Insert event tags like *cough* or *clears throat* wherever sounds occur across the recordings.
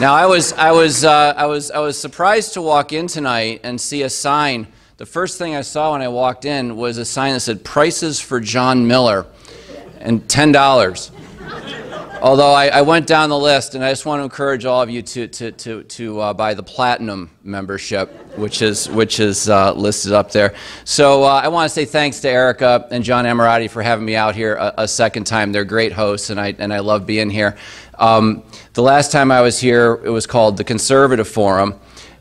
Now, I was, I, was, uh, I, was, I was surprised to walk in tonight and see a sign. The first thing I saw when I walked in was a sign that said prices for John Miller and $10. Although I, I, went down the list, and I just want to encourage all of you to, to, to, to uh, buy the platinum membership, which is, which is uh, listed up there. So uh, I want to say thanks to Erica and John Amorati for having me out here a, a second time. They're great hosts, and I, and I love being here. Um, the last time I was here, it was called the Conservative Forum.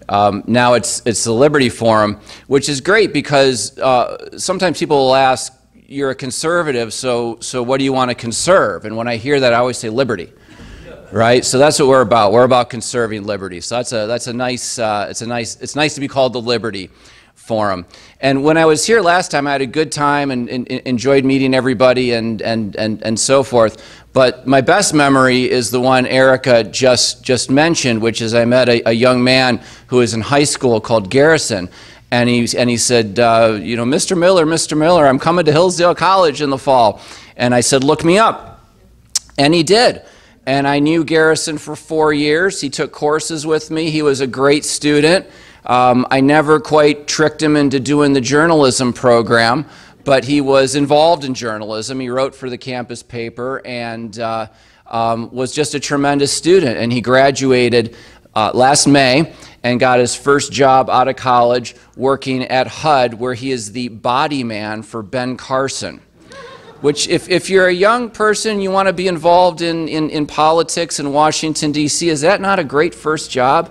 Um, now it's, it's the Liberty Forum, which is great because uh, sometimes people will ask, you're a conservative, so, so what do you want to conserve? And when I hear that, I always say liberty. Right, so that's what we're about. We're about conserving liberty. So that's a that's a nice uh, it's a nice it's nice to be called the Liberty Forum. And when I was here last time, I had a good time and, and, and enjoyed meeting everybody and and and and so forth. But my best memory is the one Erica just just mentioned, which is I met a, a young man who was in high school called Garrison, and he, and he said, uh, you know, Mr. Miller, Mr. Miller, I'm coming to Hillsdale College in the fall. And I said, look me up. And he did. And I knew Garrison for four years. He took courses with me. He was a great student. Um, I never quite tricked him into doing the journalism program, but he was involved in journalism. He wrote for the campus paper and uh, um, was just a tremendous student. And he graduated uh, last May and got his first job out of college working at HUD, where he is the body man for Ben Carson. Which, if, if you're a young person, you want to be involved in, in, in politics in Washington, D.C., is that not a great first job?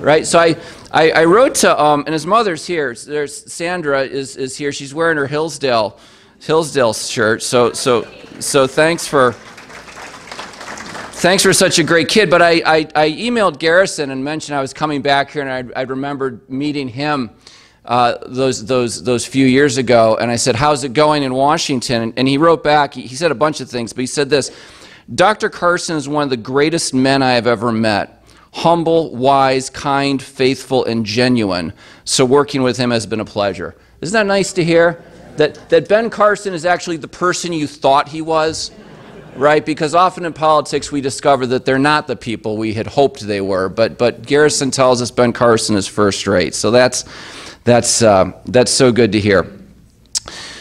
Right? So I, I, I wrote to, um, and his mother's here. There's Sandra is, is here. She's wearing her Hillsdale, Hillsdale shirt. So, so, so thanks for thanks for such a great kid. But I, I, I, emailed Garrison and mentioned I was coming back here, and I, I remembered meeting him uh, those, those, those few years ago. And I said, How's it going in Washington? And, and he wrote back, he, he said a bunch of things, but he said this Dr. Carson is one of the greatest men I have ever met. Humble, wise, kind, faithful, and genuine. So working with him has been a pleasure. Isn't that nice to hear? That, that Ben Carson is actually the person you thought he was? right? Because often in politics we discover that they're not the people we had hoped they were. But but Garrison tells us Ben Carson is first rate, so that's that's uh, that's so good to hear.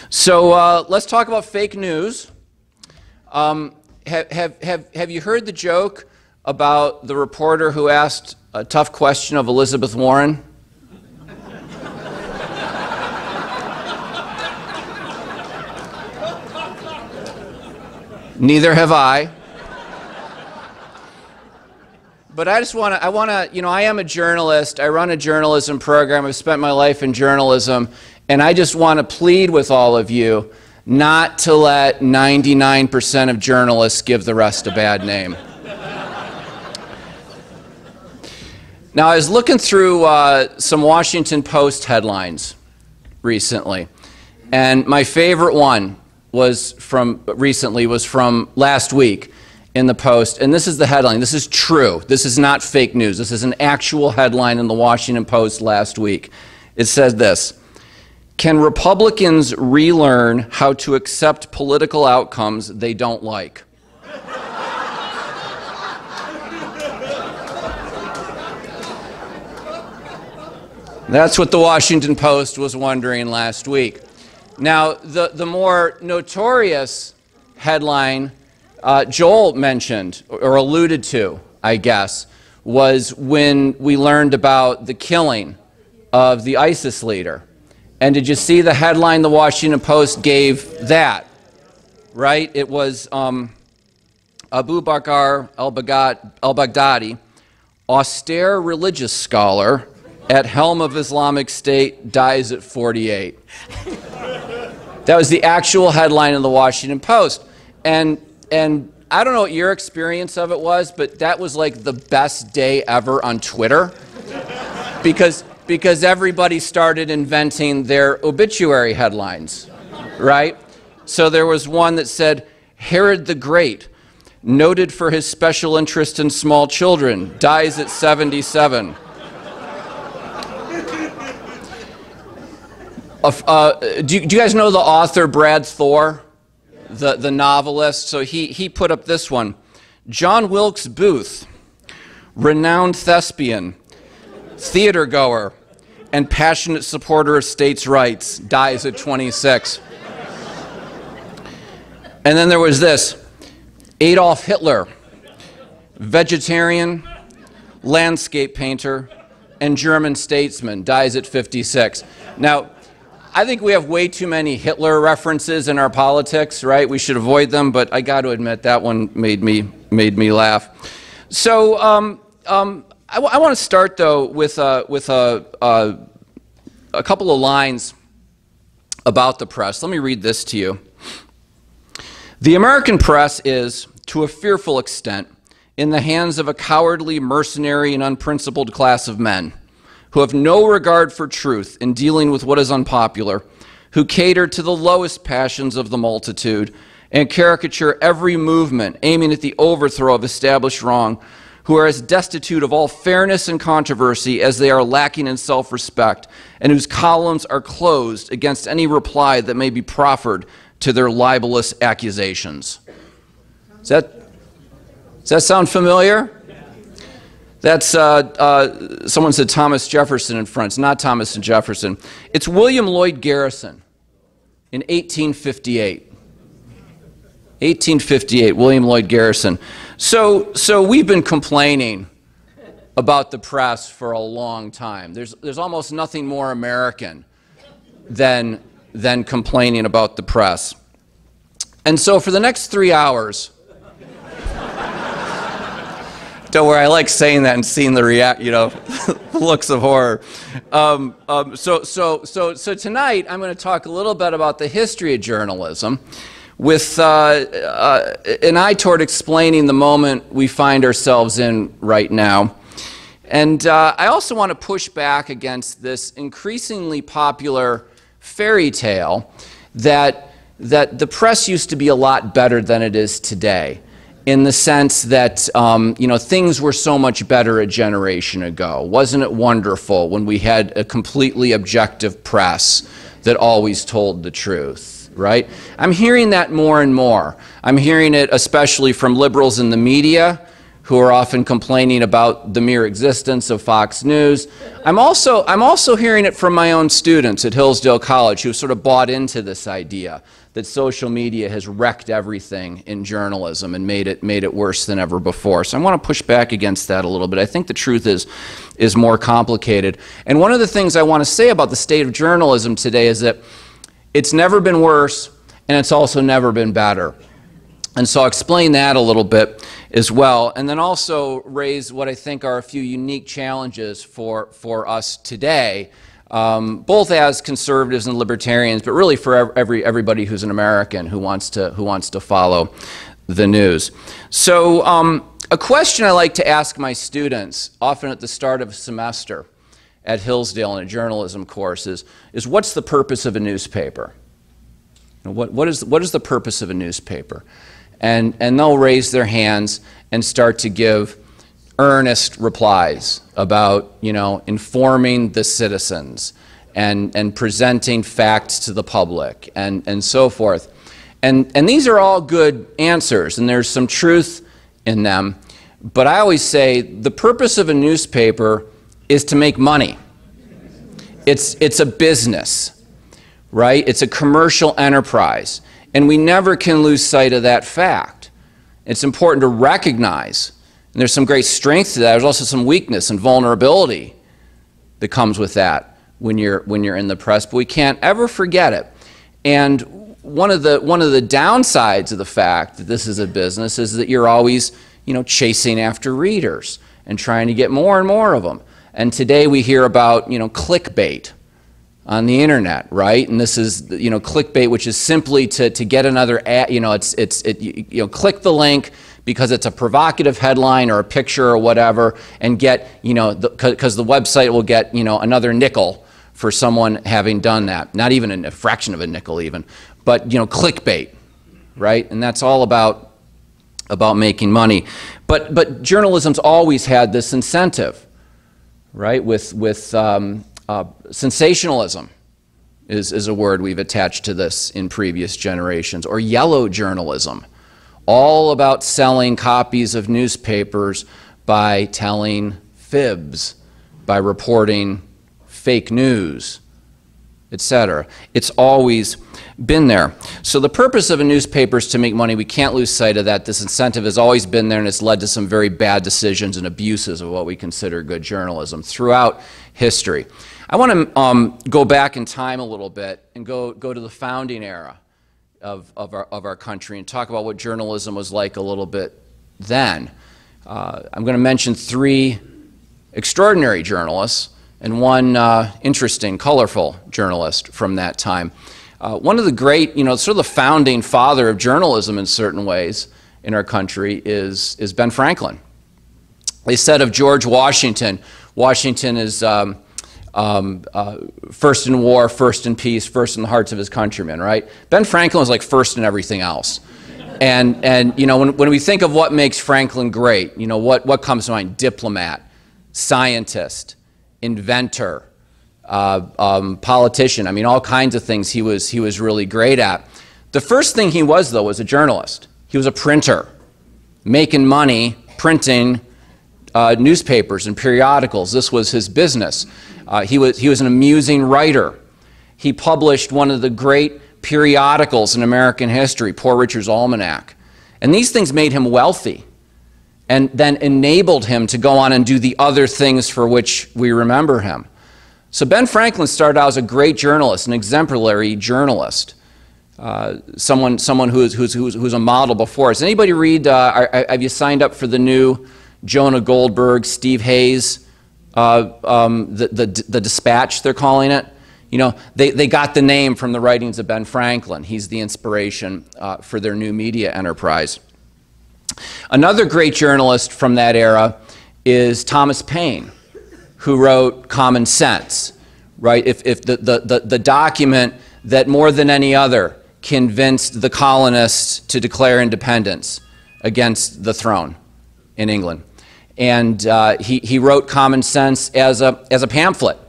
So uh, let's talk about fake news. Um, have, have, have, have you heard the joke about the reporter who asked a tough question of Elizabeth Warren? Neither have I. But I just want to, I want to, you know, I am a journalist. I run a journalism program. I've spent my life in journalism. And I just want to plead with all of you not to let 99% of journalists give the rest a bad name. Now, I was looking through uh, some Washington Post headlines recently. And my favorite one was from recently was from last week in the Post, and this is the headline. This is true. This is not fake news. This is an actual headline in the Washington Post last week. It says this Can Republicans relearn how to accept political outcomes they don't like? That's what the Washington Post was wondering last week. Now, the, the more notorious headline uh, Joel mentioned or alluded to, I guess, was when we learned about the killing of the ISIS leader. And did you see the headline the Washington Post gave that? Right? It was um, Abu Bakr al Baghdadi, austere religious scholar at helm of Islamic State, dies at 48. That was the actual headline in the Washington Post. And, and I don't know what your experience of it was, but that was like the best day ever on Twitter. because, because everybody started inventing their obituary headlines, right? So there was one that said, Herod the Great, noted for his special interest in small children, dies at 77. Uh, do, you, do, you, guys know the author Brad Thor, the, the novelist? So he, he put up this one John Wilkes Booth, renowned thespian, theater goer, and passionate supporter of states' rights, dies at 26. And then there was this Adolf Hitler, vegetarian, landscape painter, and German statesman, dies at 56. Now, I think we have way too many Hitler references in our politics, right? We should avoid them, but I got to admit that one made me, made me laugh. So um, um, I, want to start, though, with, uh, with a, uh, a couple of lines about the press. Let me read this to you. The American press is, to a fearful extent, in the hands of a cowardly, mercenary, and unprincipled class of men who have no regard for truth in dealing with what is unpopular, who cater to the lowest passions of the multitude, and caricature every movement aiming at the overthrow of established wrong, who are as destitute of all fairness and controversy as they are lacking in self respect, and whose columns are closed against any reply that may be proffered to their libelous accusations. Does that, does that sound familiar? That's, uh, uh, someone said Thomas Jefferson in front. It's not Thomas and Jefferson. It's William Lloyd Garrison in 1858. 1858, William Lloyd Garrison. So, so we've been complaining about the press for a long time. There's, there's almost nothing more American than, than complaining about the press. And so for the next three hours, don't worry, I like saying that and seeing the react, you know, *laughs* looks of horror. Um, um, so, so, so, so tonight I'm going to talk a little bit about the history of journalism, with uh, uh, an eye toward explaining the moment we find ourselves in right now. And uh, I also want to push back against this increasingly popular fairy tale that that the press used to be a lot better than it is today in the sense that um, you know things were so much better a generation ago. Wasn't it wonderful when we had a completely objective press that always told the truth? Right? I'm hearing that more and more. I'm hearing it especially from liberals in the media who are often complaining about the mere existence of Fox News. I'm also, I'm also hearing it from my own students at Hillsdale College who sort of bought into this idea that social media has wrecked everything in journalism and made it, made it worse than ever before. So I want to push back against that a little bit. I think the truth is, is more complicated. And one of the things I want to say about the state of journalism today is that it's never been worse and it's also never been better. And so I'll explain that a little bit as well, and then also raise what I think are a few unique challenges for, for us today, um, both as conservatives and libertarians, but really for every, everybody who's an American who wants to, who wants to follow the news. So um, a question I like to ask my students, often at the start of a semester at Hillsdale in a journalism course, is, is what's the purpose of a newspaper? What, what, is, what is the purpose of a newspaper? and, and they'll raise their hands and start to give earnest replies about, you know, informing the citizens and, and presenting facts to the public and, and so forth. And, and these are all good answers, and there's some truth in them. But I always say the purpose of a newspaper is to make money. It's, it's a business, right? It's a commercial enterprise. And we never can lose sight of that fact. It's important to recognize, and there's some great strength to that. There's also some weakness and vulnerability that comes with that when you're, when you're in the press, but we can't ever forget it. And one of, the, one of the downsides of the fact that this is a business is that you're always you know, chasing after readers and trying to get more and more of them. And today we hear about you know, clickbait on the internet, right? And this is, you know, clickbait, which is simply to, to get another ad, you know, it's, it's, it, you, know, click the link because it's a provocative headline or a picture or whatever and get, you know, because the, the, website will get, you know, another nickel for someone having done that. Not even a fraction of a nickel even, but, you know, clickbait, right? And that's all about, about making money. But, but journalism's always had this incentive, right? With, with um, uh, sensationalism is, is a word we've attached to this in previous generations, or yellow journalism, all about selling copies of newspapers by telling fibs, by reporting fake news, etc. It's always been there. So the purpose of a newspaper is to make money. We can't lose sight of that. This incentive has always been there and it's led to some very bad decisions and abuses of what we consider good journalism throughout history. I want to um, go back in time a little bit and go, go to the founding era of, of, our, of our country and talk about what journalism was like a little bit then. Uh, I'm going to mention three extraordinary journalists and one uh, interesting, colorful journalist from that time. Uh, one of the great, you know, sort of the founding father of journalism in certain ways in our country is, is Ben Franklin. They said of George Washington, Washington is um, um, uh, first in war, first in peace, first in the hearts of his countrymen, right? Ben Franklin was like first in everything else. And, and you know, when, when we think of what makes Franklin great, you know, what, what comes to mind? Diplomat, scientist, inventor, uh, um, politician. I mean, all kinds of things he was, he was really great at. The first thing he was, though, was a journalist. He was a printer, making money printing uh, newspapers and periodicals. This was his business. Uh, he, was, he was an amusing writer. He published one of the great periodicals in American history, Poor Richard's Almanac. And these things made him wealthy and then enabled him to go on and do the other things for which we remember him. So Ben Franklin started out as a great journalist, an exemplary journalist, uh, someone, someone who's, who's, who's, who's a model before us. Anybody read, uh, are, have you signed up for the new Jonah Goldberg, Steve Hayes, uh, um, the, the, the Dispatch, they're calling it? You know, they, they got the name from the writings of Ben Franklin. He's the inspiration uh, for their new media enterprise. Another great journalist from that era is Thomas Paine, who wrote Common Sense, right? If, if the, the, the, the document that more than any other convinced the colonists to declare independence against the throne in England. And uh, he, he wrote Common Sense as a, as a pamphlet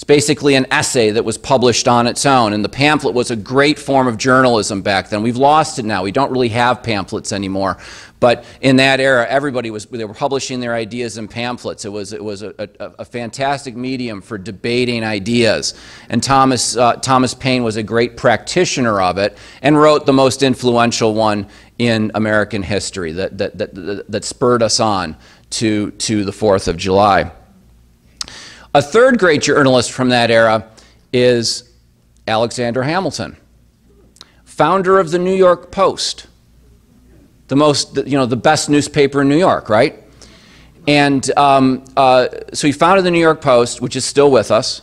it's basically an essay that was published on its own, and the pamphlet was a great form of journalism back then. We've lost it now. We don't really have pamphlets anymore. But in that era, everybody was, they were publishing their ideas in pamphlets. It was, it was a, a, a fantastic medium for debating ideas. And Thomas, uh, Thomas Paine was a great practitioner of it and wrote the most influential one in American history that, that, that, that spurred us on to, to the 4th of July. A third great journalist from that era is Alexander Hamilton, founder of the New York Post, the most, you know, the best newspaper in New York, right? And um, uh, so he founded the New York Post, which is still with us.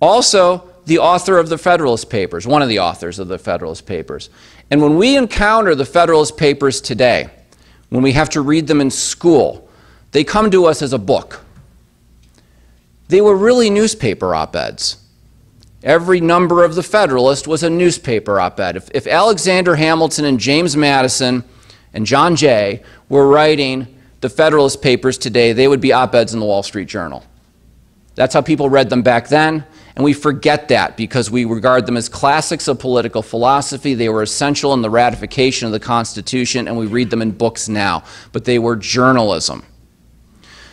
Also, the author of the Federalist Papers, one of the authors of the Federalist Papers. And when we encounter the Federalist Papers today, when we have to read them in school, they come to us as a book. They were really newspaper op-eds. Every number of the Federalist was a newspaper op-ed. If, if, Alexander Hamilton and James Madison and John Jay were writing the Federalist papers today, they would be op-eds in the Wall Street Journal. That's how people read them back then, and we forget that because we regard them as classics of political philosophy. They were essential in the ratification of the Constitution, and we read them in books now. But they were journalism.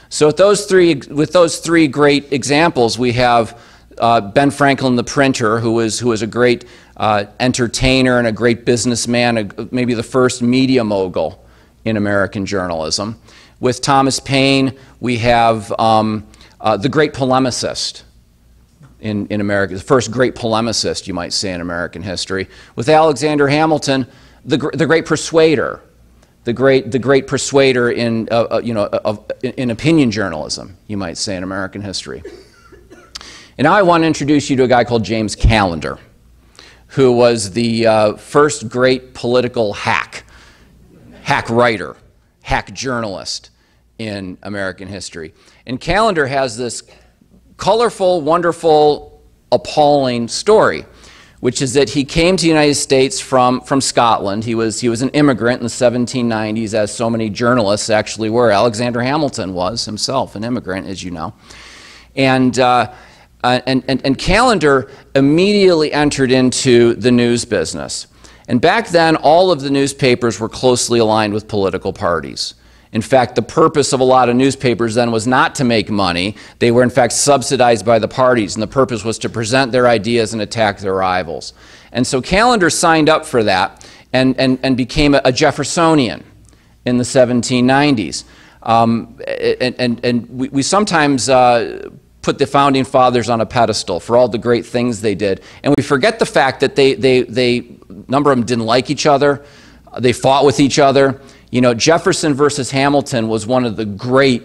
So with those three, with those three great examples, we have uh, Ben Franklin, the printer, who was, who was a great uh, entertainer and a great businessman, a, maybe the first media mogul in American journalism. With Thomas Paine, we have um, uh, the great polemicist in, in America, the first great polemicist, you might say, in American history. With Alexander Hamilton, the, the great persuader, the great, the great persuader in, uh, uh, you know, of, in opinion journalism, you might say, in American history. And now I want to introduce you to a guy called James Callender, who was the uh, first great political hack, hack writer, hack journalist in American history. And Callender has this colorful, wonderful, appalling story which is that he came to the United States from, from Scotland. He was, he was an immigrant in the 1790s, as so many journalists actually were. Alexander Hamilton was himself an immigrant, as you know. And, uh, uh, and, and, and Callender immediately entered into the news business. And back then, all of the newspapers were closely aligned with political parties. In fact, the purpose of a lot of newspapers then was not to make money. They were, in fact, subsidized by the parties, and the purpose was to present their ideas and attack their rivals. And so Callender signed up for that and, and, and became a, Jeffersonian in the 1790s. Um, and, and, and we, we sometimes uh, put the founding fathers on a pedestal for all the great things they did. And we forget the fact that they, they, they a number of them didn't like each other. They fought with each other. You know, Jefferson versus Hamilton was one of the great,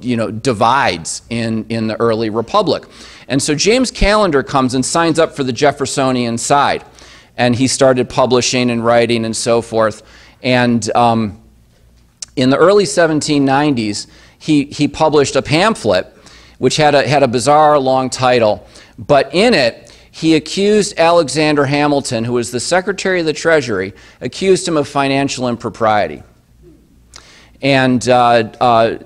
you know, divides in, in the early republic. And so James Callender comes and signs up for the Jeffersonian side. And he started publishing and writing and so forth. And um, in the early 1790s, he, he published a pamphlet which had a, had a bizarre long title. But in it, he accused Alexander Hamilton, who was the Secretary of the Treasury, accused him of financial impropriety. And, uh, uh,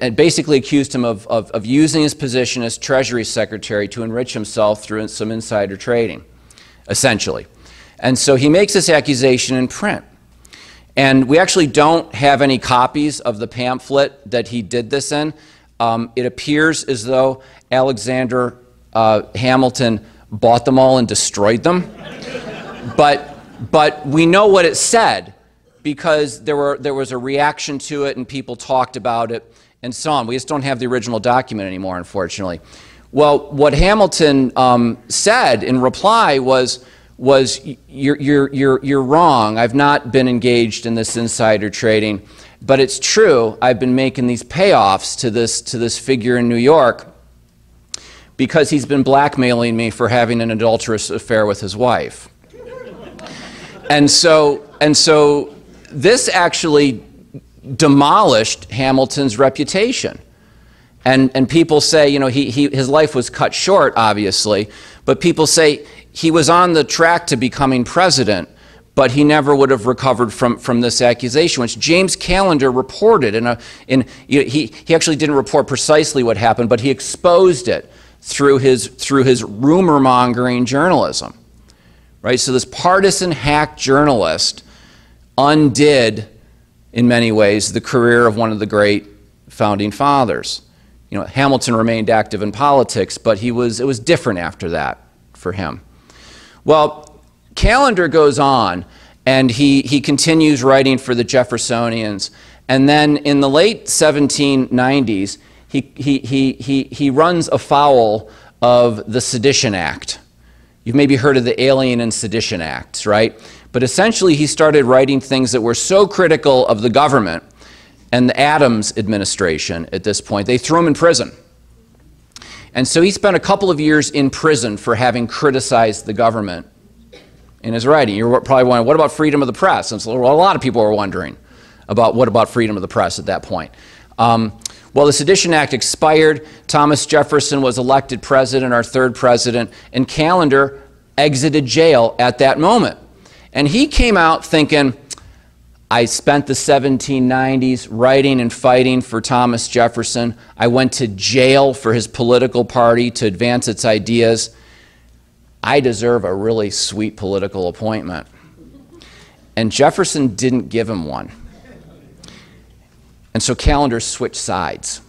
and basically accused him of, of, of using his position as Treasury Secretary to enrich himself through some insider trading, essentially. And so he makes this accusation in print. And we actually don't have any copies of the pamphlet that he did this in. Um, it appears as though Alexander uh, Hamilton bought them all and destroyed them. but, but we know what it said because there, were, there was a reaction to it and people talked about it and so on. We just don't have the original document anymore, unfortunately. Well, what Hamilton um, said in reply was, was you're, you're, you're, you're wrong. I've not been engaged in this insider trading. But it's true, I've been making these payoffs to this, to this figure in New York because he's been blackmailing me for having an adulterous affair with his wife. and so, and so this actually demolished Hamilton's reputation. And, and people say, you know, he, he, his life was cut short, obviously, but people say he was on the track to becoming president, but he never would have recovered from, from this accusation, which James Callender reported. In a, in, he, he actually didn't report precisely what happened, but he exposed it through his, through his rumor mongering journalism. Right? So, this partisan hack journalist undid, in many ways, the career of one of the great founding fathers. You know, Hamilton remained active in politics, but he was, it was different after that for him. Well, Callender goes on and he, he continues writing for the Jeffersonians. And then in the late 1790s, he, he, he, he, he runs afoul of the Sedition Act. You've maybe heard of the Alien and Sedition Acts, right? But essentially, he started writing things that were so critical of the government and the Adams administration at this point, they threw him in prison. And so he spent a couple of years in prison for having criticized the government in his writing. You're probably wondering, what about freedom of the press? And so a lot of people were wondering about what about freedom of the press at that point. Um, well, the Sedition Act expired. Thomas Jefferson was elected president, our third president, and Callender exited jail at that moment. And he came out thinking, I spent the 1790s writing and fighting for Thomas Jefferson. I went to jail for his political party to advance its ideas. I deserve a really sweet political appointment. And Jefferson didn't give him one. And so Callender switched sides.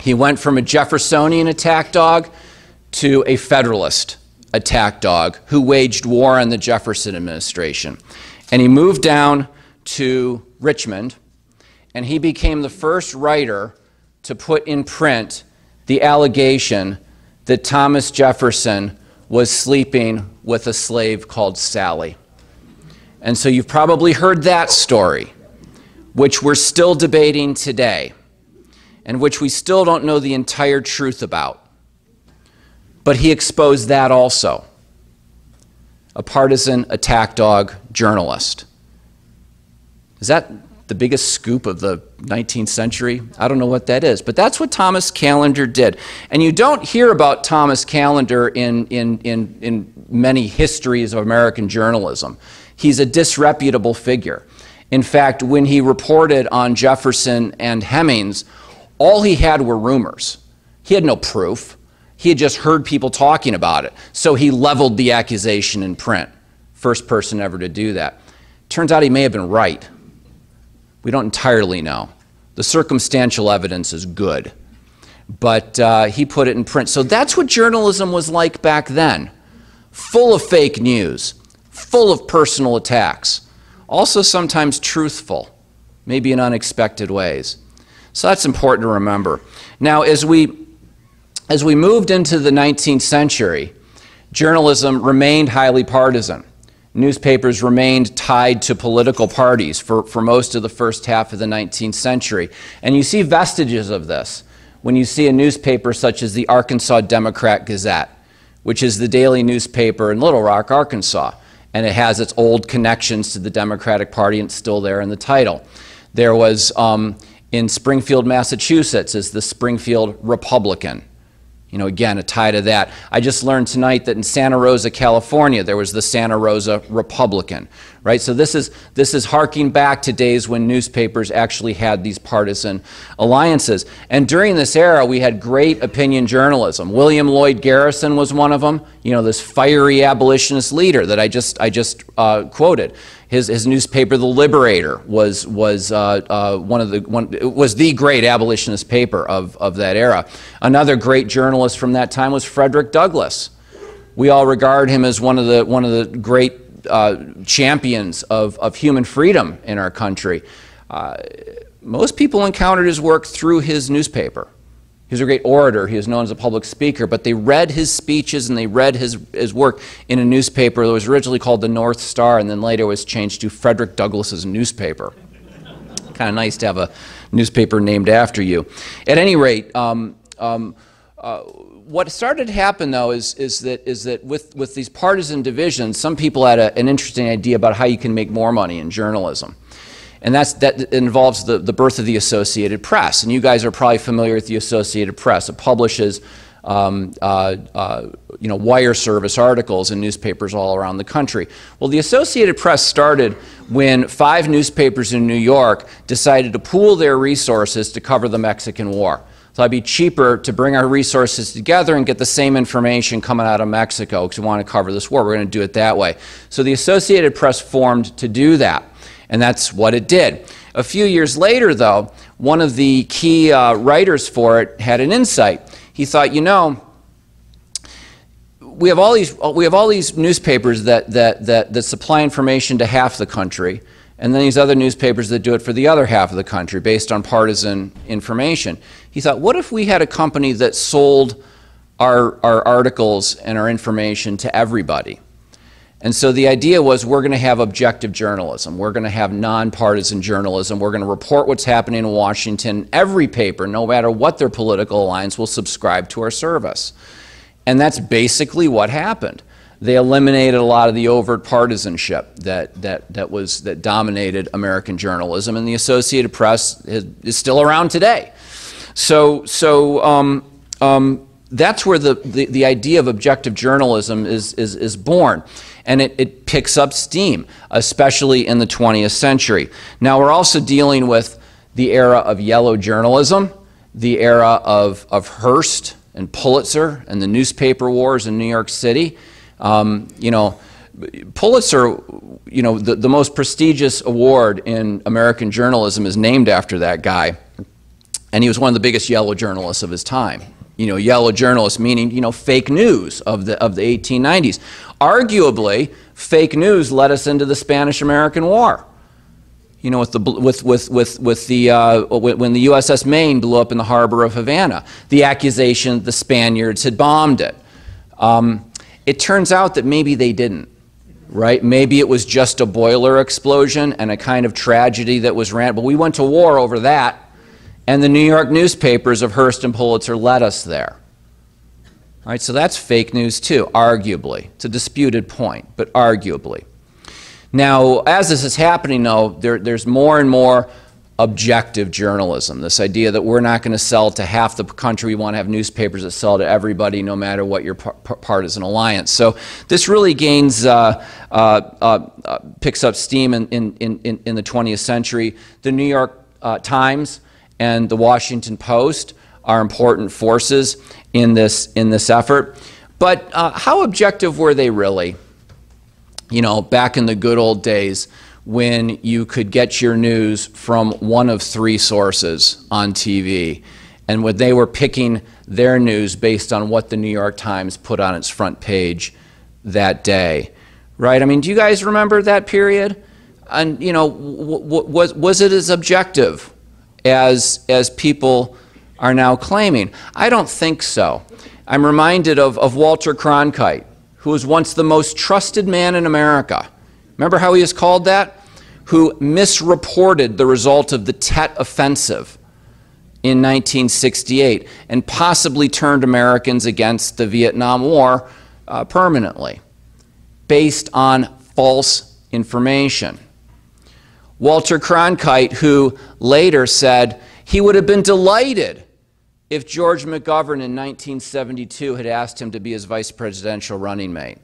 He went from a Jeffersonian attack dog to a Federalist attack dog who waged war on the Jefferson administration. And he moved down to Richmond, and he became the first writer to put in print the allegation that Thomas Jefferson was sleeping with a slave called Sally. And so you've probably heard that story which we're still debating today, and which we still don't know the entire truth about. But he exposed that also. A partisan attack dog journalist. Is that the biggest scoop of the 19th century? I don't know what that is, but that's what Thomas Callender did. And you don't hear about Thomas Callender in, in, in, in many histories of American journalism. He's a disreputable figure. In fact, when he reported on Jefferson and Hemings, all he had were rumors. He had no proof. He had just heard people talking about it. So he leveled the accusation in print. First person ever to do that. Turns out he may have been right. We don't entirely know. The circumstantial evidence is good. But uh, he put it in print. So that's what journalism was like back then full of fake news, full of personal attacks, also sometimes truthful, maybe in unexpected ways. So that's important to remember. Now, as we, as we moved into the 19th century, journalism remained highly partisan. Newspapers remained tied to political parties for, for most of the first half of the 19th century. And you see vestiges of this when you see a newspaper such as the Arkansas Democrat Gazette, which is the daily newspaper in Little Rock, Arkansas. And it has its old connections to the Democratic Party, and it's still there in the title. There was um, in Springfield, Massachusetts, is the Springfield Republican. You know, again, a tie to that. I just learned tonight that in Santa Rosa, California, there was the Santa Rosa Republican, right? So this is this is harking back to days when newspapers actually had these partisan alliances. And during this era, we had great opinion journalism. William Lloyd Garrison was one of them. You know, this fiery abolitionist leader that I just I just uh, quoted. His, his newspaper, The Liberator, was, was, uh, uh, one of the, one, was the great abolitionist paper of, of that era. Another great journalist from that time was Frederick Douglass. We all regard him as one of the, one of the great uh, champions of, of human freedom in our country. Uh, most people encountered his work through his newspaper. He was a great orator. He was known as a public speaker, but they read his speeches and they read his, his work in a newspaper that was originally called the North Star and then later was changed to Frederick Douglass's newspaper. kind of nice to have a newspaper named after you. At any rate, um, um, uh, what started to happen though is, is that, is that with, with these partisan divisions, some people had a, an interesting idea about how you can make more money in journalism. And that's, that involves the, the birth of the Associated Press. And you guys are probably familiar with the Associated Press. It publishes um, uh, uh, you know, wire service articles in newspapers all around the country. Well, the Associated Press started when five newspapers in New York decided to pool their resources to cover the Mexican War. So it'd be cheaper to bring our resources together and get the same information coming out of Mexico because we want to cover this war. We're going to do it that way. So the Associated Press formed to do that. And that's what it did. A few years later, though, one of the key uh, writers for it had an insight. He thought, you know, we have all these, we have all these newspapers that, that, that, that supply information to half the country, and then these other newspapers that do it for the other half of the country based on partisan information. He thought, what if we had a company that sold our, our articles and our information to everybody? And so the idea was we're going to have objective journalism. We're going to have nonpartisan journalism. We're going to report what's happening in Washington. Every paper, no matter what their political alliance, will subscribe to our service. And that's basically what happened. They eliminated a lot of the overt partisanship that, that, that, was, that dominated American journalism, and the Associated Press is, is still around today. So, so um, um, that's where the, the, the idea of objective journalism is, is, is born and it, it picks up steam, especially in the 20th century. Now, we're also dealing with the era of yellow journalism, the era of, of Hearst and Pulitzer and the newspaper wars in New York City. Um, you know, Pulitzer, you know, the, the most prestigious award in American journalism is named after that guy. And he was one of the biggest yellow journalists of his time you know, yellow journalists, meaning, you know, fake news of the, of the 1890s. Arguably, fake news led us into the Spanish-American War. You know, with the, with, with, with, with the, uh, when the USS Maine blew up in the harbor of Havana, the accusation the Spaniards had bombed it. Um, it turns out that maybe they didn't, right? Maybe it was just a boiler explosion and a kind of tragedy that was ran, but we went to war over that and the New York newspapers of Hearst and Pulitzer led us there. All right, so that's fake news too, arguably. It's a disputed point, but arguably. Now, as this is happening, though, there, there's more and more objective journalism. This idea that we're not going to sell to half the country. We want to have newspapers that sell to everybody, no matter what your partisan alliance. So this really gains, uh, uh, uh, uh, picks up steam in, in, in, in the 20th century. The New York uh, Times and the Washington Post are important forces in this, in this effort. But uh, how objective were they really? You know, back in the good old days when you could get your news from one of three sources on TV. And when they were picking their news based on what the New York Times put on its front page that day. Right? I mean, do you guys remember that period? And, you know, was, was it as objective as, as people are now claiming? I don't think so. I'm reminded of, of Walter Cronkite, who was once the most trusted man in America. Remember how he is called that? Who misreported the result of the Tet Offensive in 1968 and possibly turned Americans against the Vietnam War uh, permanently based on false information. Walter Cronkite, who later said he would have been delighted if George McGovern in 1972 had asked him to be his vice presidential running mate.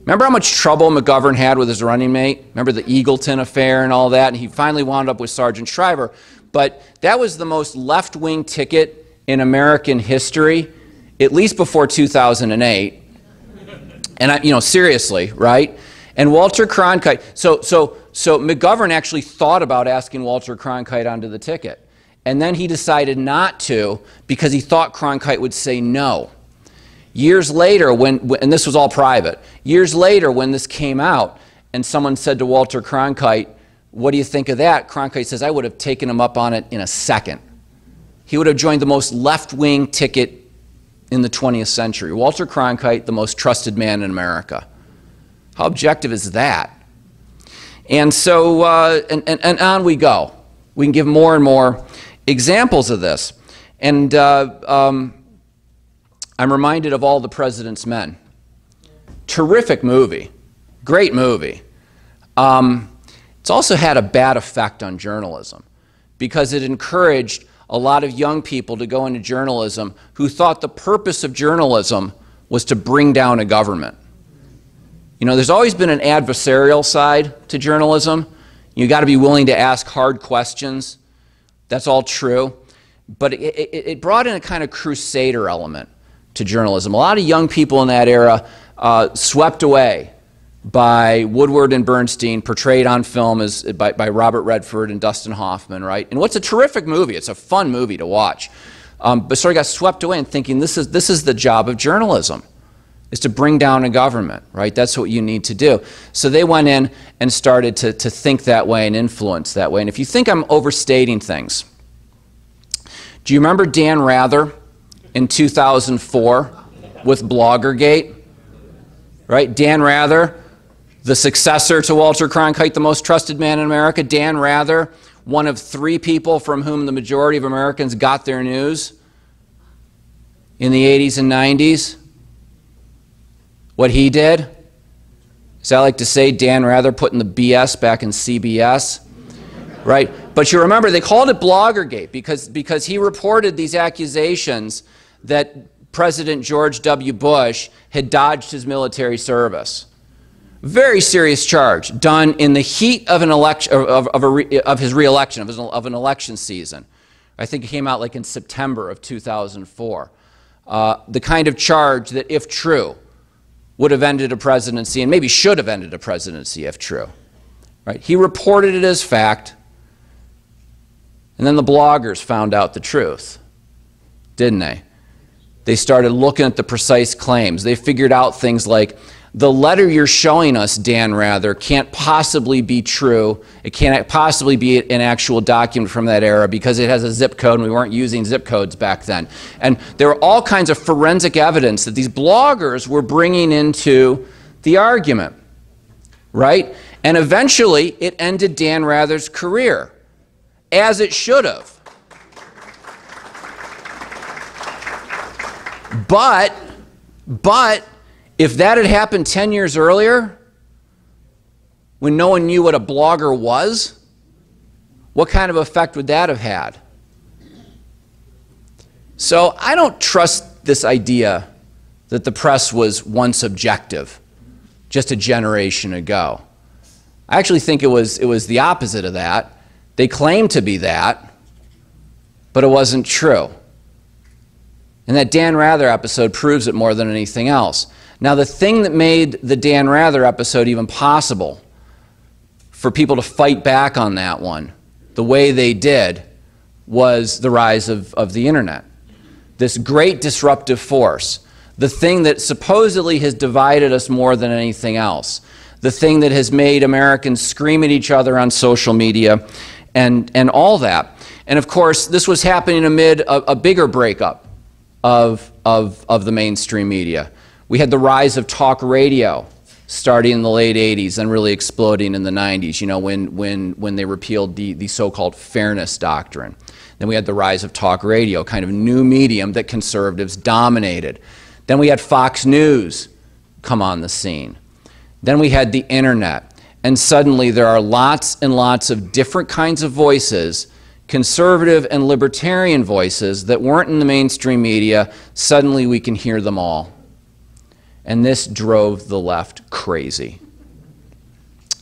Remember how much trouble McGovern had with his running mate? Remember the Eagleton affair and all that? And he finally wound up with Sargent Shriver. But that was the most left wing ticket in American history, at least before 2008. And, I, you know, seriously, right? And Walter Cronkite, so, so, so McGovern actually thought about asking Walter Cronkite onto the ticket. And then he decided not to because he thought Cronkite would say no. Years later, when, and this was all private, years later when this came out and someone said to Walter Cronkite, What do you think of that? Cronkite says, I would have taken him up on it in a second. He would have joined the most left wing ticket in the 20th century. Walter Cronkite, the most trusted man in America. How objective is that? And so, uh, and, and, and, on we go. We can give more and more examples of this. And uh, um, I'm reminded of All the President's Men. Terrific movie, great movie. Um, it's also had a bad effect on journalism because it encouraged a lot of young people to go into journalism who thought the purpose of journalism was to bring down a government. You know, there's always been an adversarial side to journalism. You got to be willing to ask hard questions. That's all true. But it, it, it, brought in a kind of crusader element to journalism. A lot of young people in that era uh, swept away by Woodward and Bernstein, portrayed on film as, by, by, Robert Redford and Dustin Hoffman, right? And what's a terrific movie. It's a fun movie to watch. Um, but sort of got swept away in thinking this is, this is the job of journalism, is to bring down a government, right? That's what you need to do. So they went in and started to, to think that way and influence that way. And if you think I'm overstating things, do you remember Dan Rather? in 2004 with Bloggergate, right? Dan Rather, the successor to Walter Cronkite, the most trusted man in America. Dan Rather, one of three people from whom the majority of Americans got their news in the 80s and 90s. What he did, as I like to say, Dan Rather putting the BS back in CBS, right? But you remember they called it Bloggergate because, because he reported these accusations that President George W. Bush had dodged his military service. Very serious charge done in the heat of, an election, of, of, a, of his reelection, of, his, of an election season. I think it came out like in September of 2004. Uh, the kind of charge that, if true, would have ended a presidency and maybe should have ended a presidency if true. Right? He reported it as fact, and then the bloggers found out the truth, didn't they? They started looking at the precise claims. They figured out things like the letter you're showing us, Dan Rather, can't possibly be true. It can't possibly be an actual document from that era because it has a zip code and we weren't using zip codes back then. And there were all kinds of forensic evidence that these bloggers were bringing into the argument, right? And eventually it ended Dan Rather's career, as it should have. But, but, if that had happened 10 years earlier, when no one knew what a blogger was, what kind of effect would that have had? So I don't trust this idea that the press was once objective, just a generation ago. I actually think it was, it was the opposite of that. They claimed to be that, but it wasn't true. And that Dan Rather episode proves it more than anything else. Now, the thing that made the Dan Rather episode even possible for people to fight back on that one the way they did was the rise of, of the internet. This great disruptive force, the thing that supposedly has divided us more than anything else, the thing that has made Americans scream at each other on social media, and, and all that. And of course, this was happening amid a, a bigger breakup of, of, of the mainstream media. We had the rise of talk radio starting in the late 80s and really exploding in the 90s, you know, when, when, when they repealed the, the so-called fairness doctrine. Then we had the rise of talk radio, kind of new medium that conservatives dominated. Then we had Fox News come on the scene. Then we had the internet. And suddenly there are lots and lots of different kinds of voices, conservative and libertarian voices that weren't in the mainstream media. Suddenly we can hear them all. And this drove the left crazy.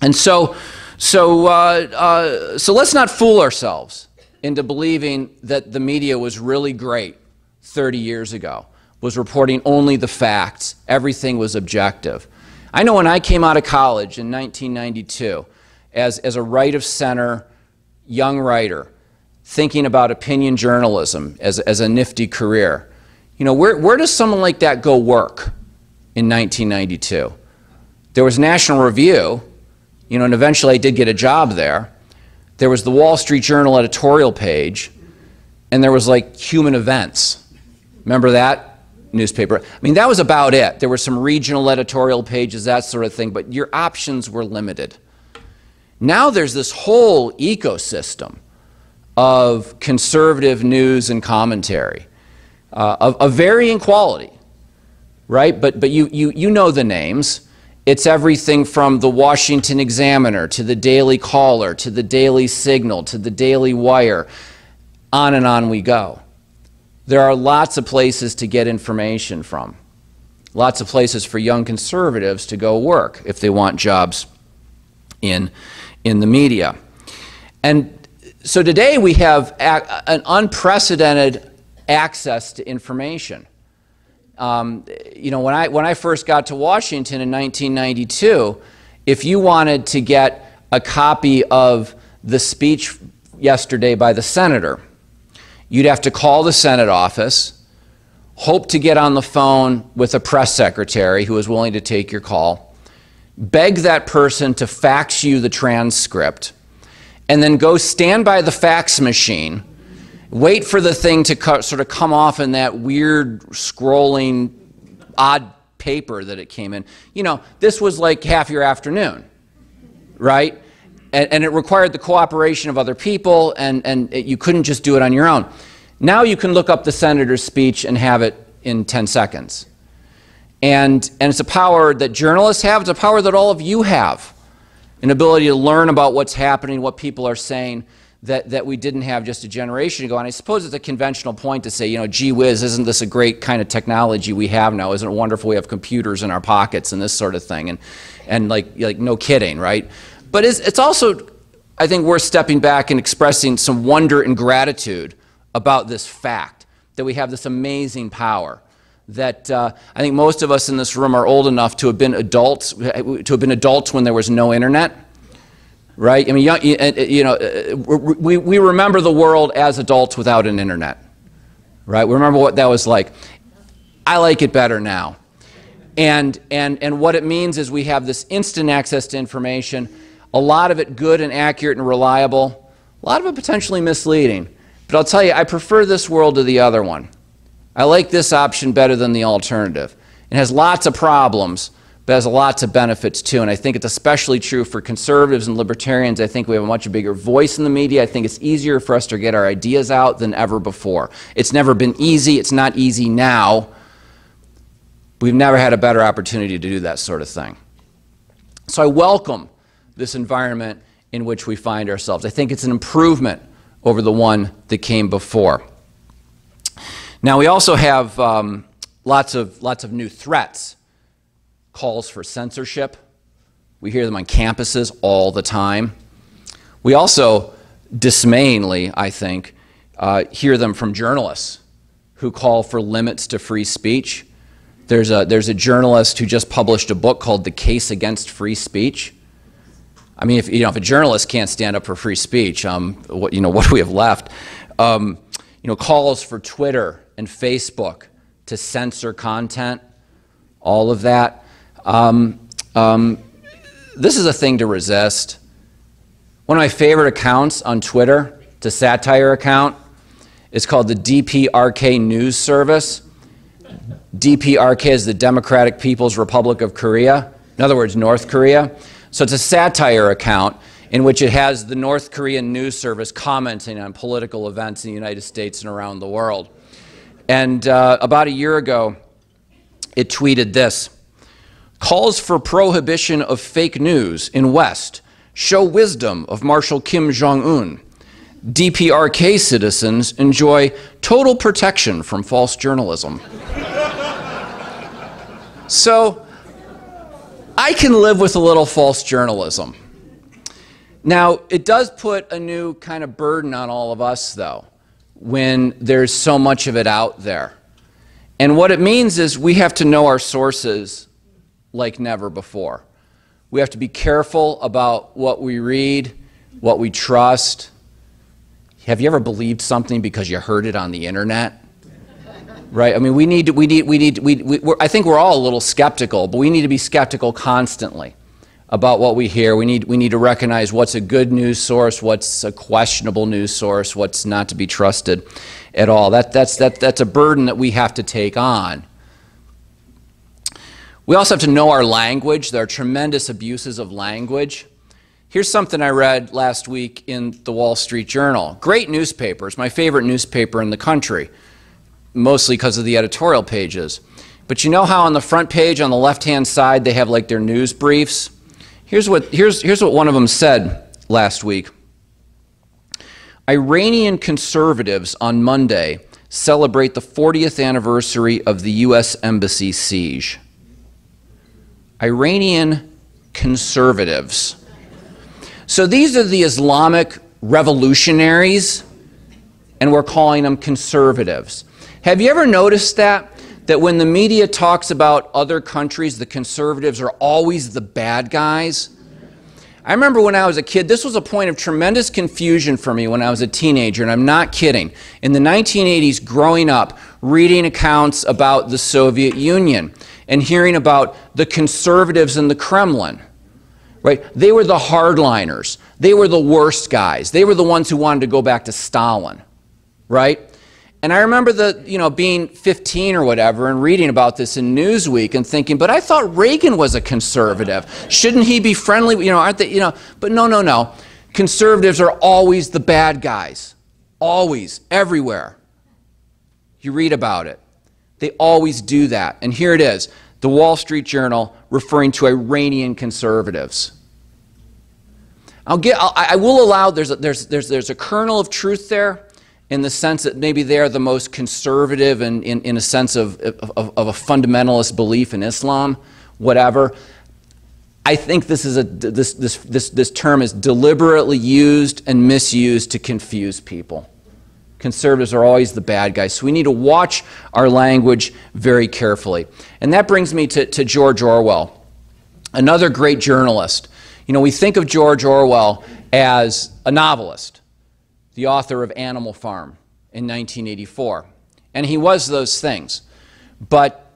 And so, so, uh, uh, so let's not fool ourselves into believing that the media was really great 30 years ago, was reporting only the facts, everything was objective. I know when I came out of college in 1992, as, as a right of center young writer, thinking about opinion journalism as, as a nifty career, you know, where, where does someone like that go work? In 1992. There was National Review, you know, and eventually I did get a job there. There was the Wall Street Journal editorial page, and there was like Human Events. Remember that newspaper? I mean, that was about it. There were some regional editorial pages, that sort of thing, but your options were limited. Now there's this whole ecosystem of conservative news and commentary uh, of, of varying quality right? But, but you, you, you know the names. It's everything from the Washington Examiner to the Daily Caller to the Daily Signal to the Daily Wire. On and on we go. There are lots of places to get information from. Lots of places for young conservatives to go work if they want jobs in, in the media. And so today we have an unprecedented access to information. Um, you know, when I, when I first got to Washington in 1992, if you wanted to get a copy of the speech yesterday by the senator, you'd have to call the Senate office, hope to get on the phone with a press secretary who was willing to take your call, beg that person to fax you the transcript, and then go stand by the fax machine wait for the thing to sort of come off in that weird scrolling odd paper that it came in. You know, this was like half your afternoon, right? And, and it required the cooperation of other people, and, and it, you couldn't just do it on your own. Now you can look up the senator's speech and have it in 10 seconds. And, and it's a power that journalists have, it's a power that all of you have an ability to learn about what's happening, what people are saying that, that we didn't have just a generation ago. And I suppose it's a conventional point to say, you know, gee whiz, isn't this a great kind of technology we have now? Isn't it wonderful we have computers in our pockets and this sort of thing? And, and like, like no kidding, right? But it's, it's also, I think, worth stepping back and expressing some wonder and gratitude about this fact that we have this amazing power that uh, I think most of us in this room are old enough to have been adults, to have been adults when there was no internet right? I mean, you know, uh, we, we remember the world as adults without an internet, right? We remember what that was like. I like it better now. And, and, and what it means is we have this instant access to information, a lot of it good and accurate and reliable, a lot of it potentially misleading. But I'll tell you, I prefer this world to the other one. I like this option better than the alternative. It has lots of problems, but has lots of benefits too. And I think it's especially true for conservatives and libertarians. I think we have a much bigger voice in the media. I think it's easier for us to get our ideas out than ever before. It's never been easy. It's not easy now. We've never had a better opportunity to do that sort of thing. So I welcome this environment in which we find ourselves. I think it's an improvement over the one that came before. Now we also have um, lots of lots of new threats calls for censorship. We hear them on campuses all the time. We also, dismayingly, I think, uh, hear them from journalists who call for limits to free speech. There's a, there's a journalist who just published a book called The Case Against Free Speech. I mean, if, you know, if a journalist can't stand up for free speech, um, what, you know, *laughs* what do we have left? Um, you know, calls for Twitter and Facebook to censor content, all of that. Um, um, this is a thing to resist. One of my favorite accounts on Twitter, it's a satire account, is called the DPRK News Service. DPRK is the Democratic People's Republic of Korea, in other words, North Korea. So it's a satire account in which it has the North Korean news service commenting on political events in the United States and around the world. And uh, about a year ago, it tweeted this calls for prohibition of fake news in West show wisdom of Marshal Kim Jong un. DPRK citizens enjoy total protection from false journalism. so, I can live with a little false journalism. Now, it does put a new kind of burden on all of us, though, when there's so much of it out there. And what it means is we have to know our sources like never before. We have to be careful about what we read, what we trust. Have you ever believed something because you heard it on the internet? right? I mean, we need to, we need, we need, we, we I think we're all a little skeptical, but we need to be skeptical constantly about what we hear. We need, we need to recognize what's a good news source, what's a questionable news source, what's not to be trusted at all. That, that's, that, that's a burden that we have to take on. We also have to know our language. There are tremendous abuses of language. Here's something I read last week in the Wall Street Journal. Great newspaper. It's my favorite newspaper in the country mostly because of the editorial pages. But you know how on the front page on the left-hand side they have like their news briefs? Here's what, here's, here's what one of them said last week. Iranian conservatives on Monday celebrate the 40th anniversary of the U.S. Embassy siege. Iranian conservatives. So these are the Islamic revolutionaries, and we're calling them conservatives. Have you ever noticed that? That when the media talks about other countries, the conservatives are always the bad guys? I remember when I was a kid, this was a point of tremendous confusion for me when I was a teenager, and I'm not kidding. In the 1980s, growing up, reading accounts about the Soviet Union and hearing about the conservatives in the Kremlin, right? They were the hardliners. They were the worst guys. They were the ones who wanted to go back to Stalin, right? And I remember the, you know, being 15 or whatever and reading about this in Newsweek and thinking, but I thought Reagan was a conservative. Shouldn't he be friendly? You know, aren't they, you know, but no, no, no. Conservatives are always the bad guys. Always, everywhere. You read about it. They always do that. And here it is the Wall Street Journal referring to Iranian conservatives. I'll get, I'll, I will allow, there's a, there's, there's, there's a kernel of truth there in the sense that maybe they're the most conservative and in, in a sense of, of, of, a fundamentalist belief in Islam, whatever. I think this, is a, this, this, this, this term is deliberately used and misused to confuse people. Conservatives are always the bad guys. So we need to watch our language very carefully. And that brings me to, to George Orwell, another great journalist. You know, we think of George Orwell as a novelist the author of Animal Farm in 1984. And he was those things. But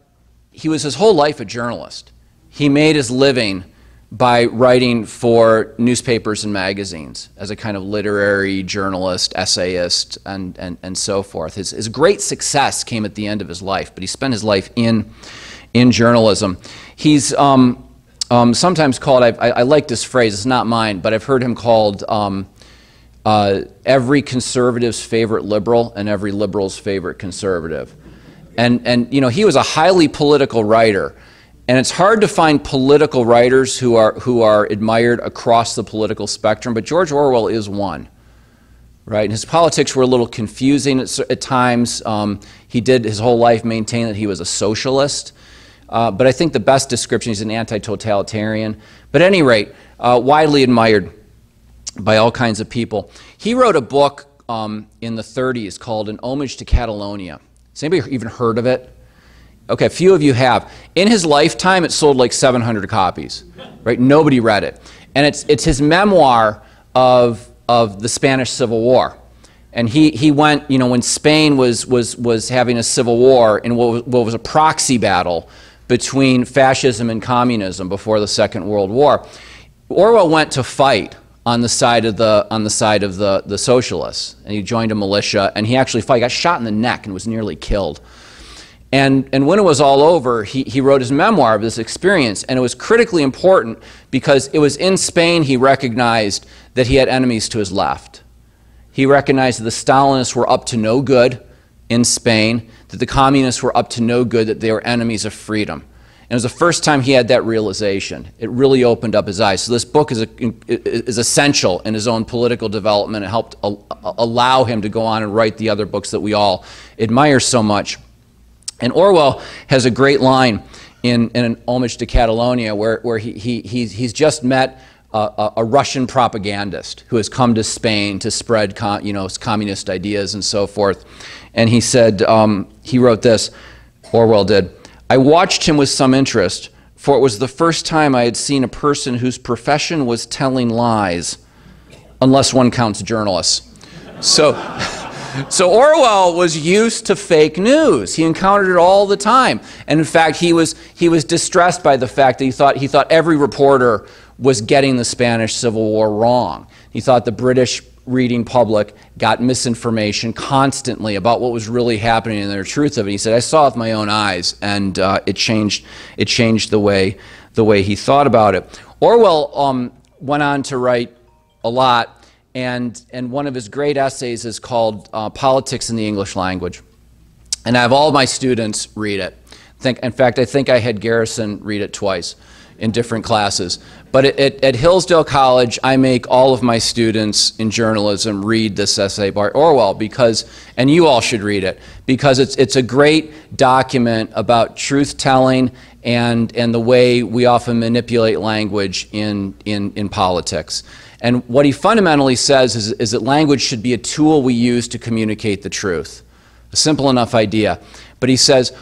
he was his whole life a journalist. He made his living by writing for newspapers and magazines as a kind of literary journalist, essayist, and, and, and so forth. His, his great success came at the end of his life, but he spent his life in, in journalism. He's um, um, sometimes called, I, I, I, like this phrase, it's not mine, but I've heard him called um, uh, every conservative's favorite liberal and every liberal's favorite conservative. And, and, you know, he was a highly political writer. And it's hard to find political writers who are, who are admired across the political spectrum, but George Orwell is one. Right? And his politics were a little confusing at, at times. Um, he did his whole life maintain that he was a socialist. Uh, but I think the best description, is an anti totalitarian. But at any rate, uh, widely admired by all kinds of people. He wrote a book um, in the 30s called An Homage to Catalonia. Has anybody even heard of it? Okay, a few of you have. In his lifetime, it sold like 700 copies, right? Nobody read it. And it's, it's his memoir of, of the Spanish Civil War. And he, he went, you know, when Spain was, was, was having a civil war in what was, what was a proxy battle between fascism and communism before the Second World War, Orwell went to fight on the side of the on the side of the the socialists, and he joined a militia, and he actually fought. He got shot in the neck and was nearly killed. And, and when it was all over, he, he wrote his memoir of this experience, and it was critically important because it was in Spain he recognized that he had enemies to his left. He recognized that the Stalinists were up to no good in Spain, that the communists were up to no good, that they were enemies of freedom. And it was the first time he had that realization. It really opened up his eyes. So this book is, a, is essential in his own political development. It helped allow him to go on and write the other books that we all admire so much. And Orwell has a great line in, in an homage to Catalonia where, where he, he, he's, he's just met a, a, Russian propagandist who has come to Spain to spread com, you know, communist ideas and so forth. And he said, um, he wrote this, Orwell did, I watched him with some interest, for it was the first time I had seen a person whose profession was telling lies, unless one counts journalists. So, *laughs* so Orwell was used to fake news. He encountered it all the time. And in fact, he was, he was distressed by the fact that he thought, he thought every reporter was getting the Spanish Civil War wrong. He thought the British reading public got misinformation constantly about what was really happening and the truth of it. He said, "I saw it with my own eyes, and uh, it changed. It changed the way the way he thought about it." Orwell um, went on to write a lot, and and one of his great essays is called uh, "Politics in the English Language," and I have all my students read it. Think, in fact, I think I had Garrison read it twice in different classes. But at, at, Hillsdale College, I make all of my students in journalism read this essay by Orwell because, and you all should read it, because it's, it's a great document about truth telling and, and the way we often manipulate language in, in, in politics. And what he fundamentally says is, is that language should be a tool we use to communicate the truth. A simple enough idea. But he says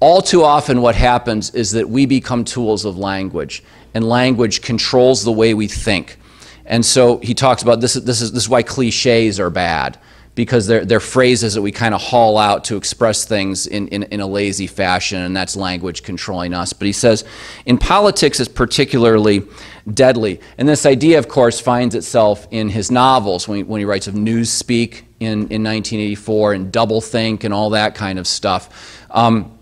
all too often, what happens is that we become tools of language, and language controls the way we think. And so he talks about this, this, is, this is why cliches are bad, because they're, they're phrases that we kind of haul out to express things in, in, in a lazy fashion, and that's language controlling us. But he says, in politics, it's particularly deadly. And this idea, of course, finds itself in his novels when he, when he writes of Newspeak in, in 1984 and Doublethink and all that kind of stuff. Um,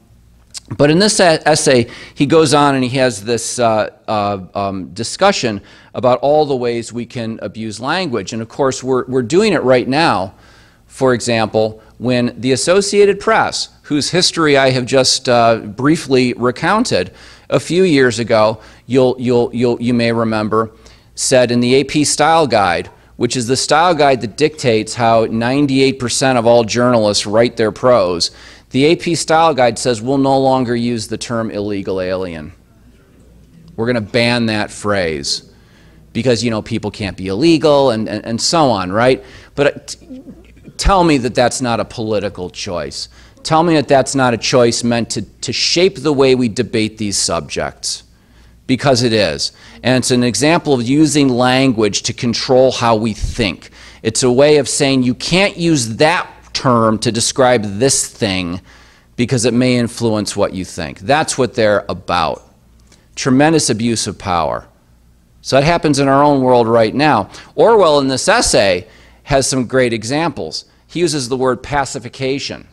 but in this essay, he goes on and he has this uh, uh, um, discussion about all the ways we can abuse language. And of course, we're, we're doing it right now, for example, when the Associated Press, whose history I have just uh, briefly recounted, a few years ago, you'll, you'll, you'll, you may remember, said in the AP Style Guide, which is the style guide that dictates how 98% of all journalists write their prose, the AP Style Guide says we'll no longer use the term illegal alien. We're going to ban that phrase because, you know, people can't be illegal and, and, and so on, right? But uh, tell me that that's not a political choice. Tell me that that's not a choice meant to, to shape the way we debate these subjects because it is. And it's an example of using language to control how we think. It's a way of saying you can't use that term to describe this thing because it may influence what you think. That's what they're about. Tremendous abuse of power. So that happens in our own world right now. Orwell, in this essay, has some great examples. He uses the word pacification.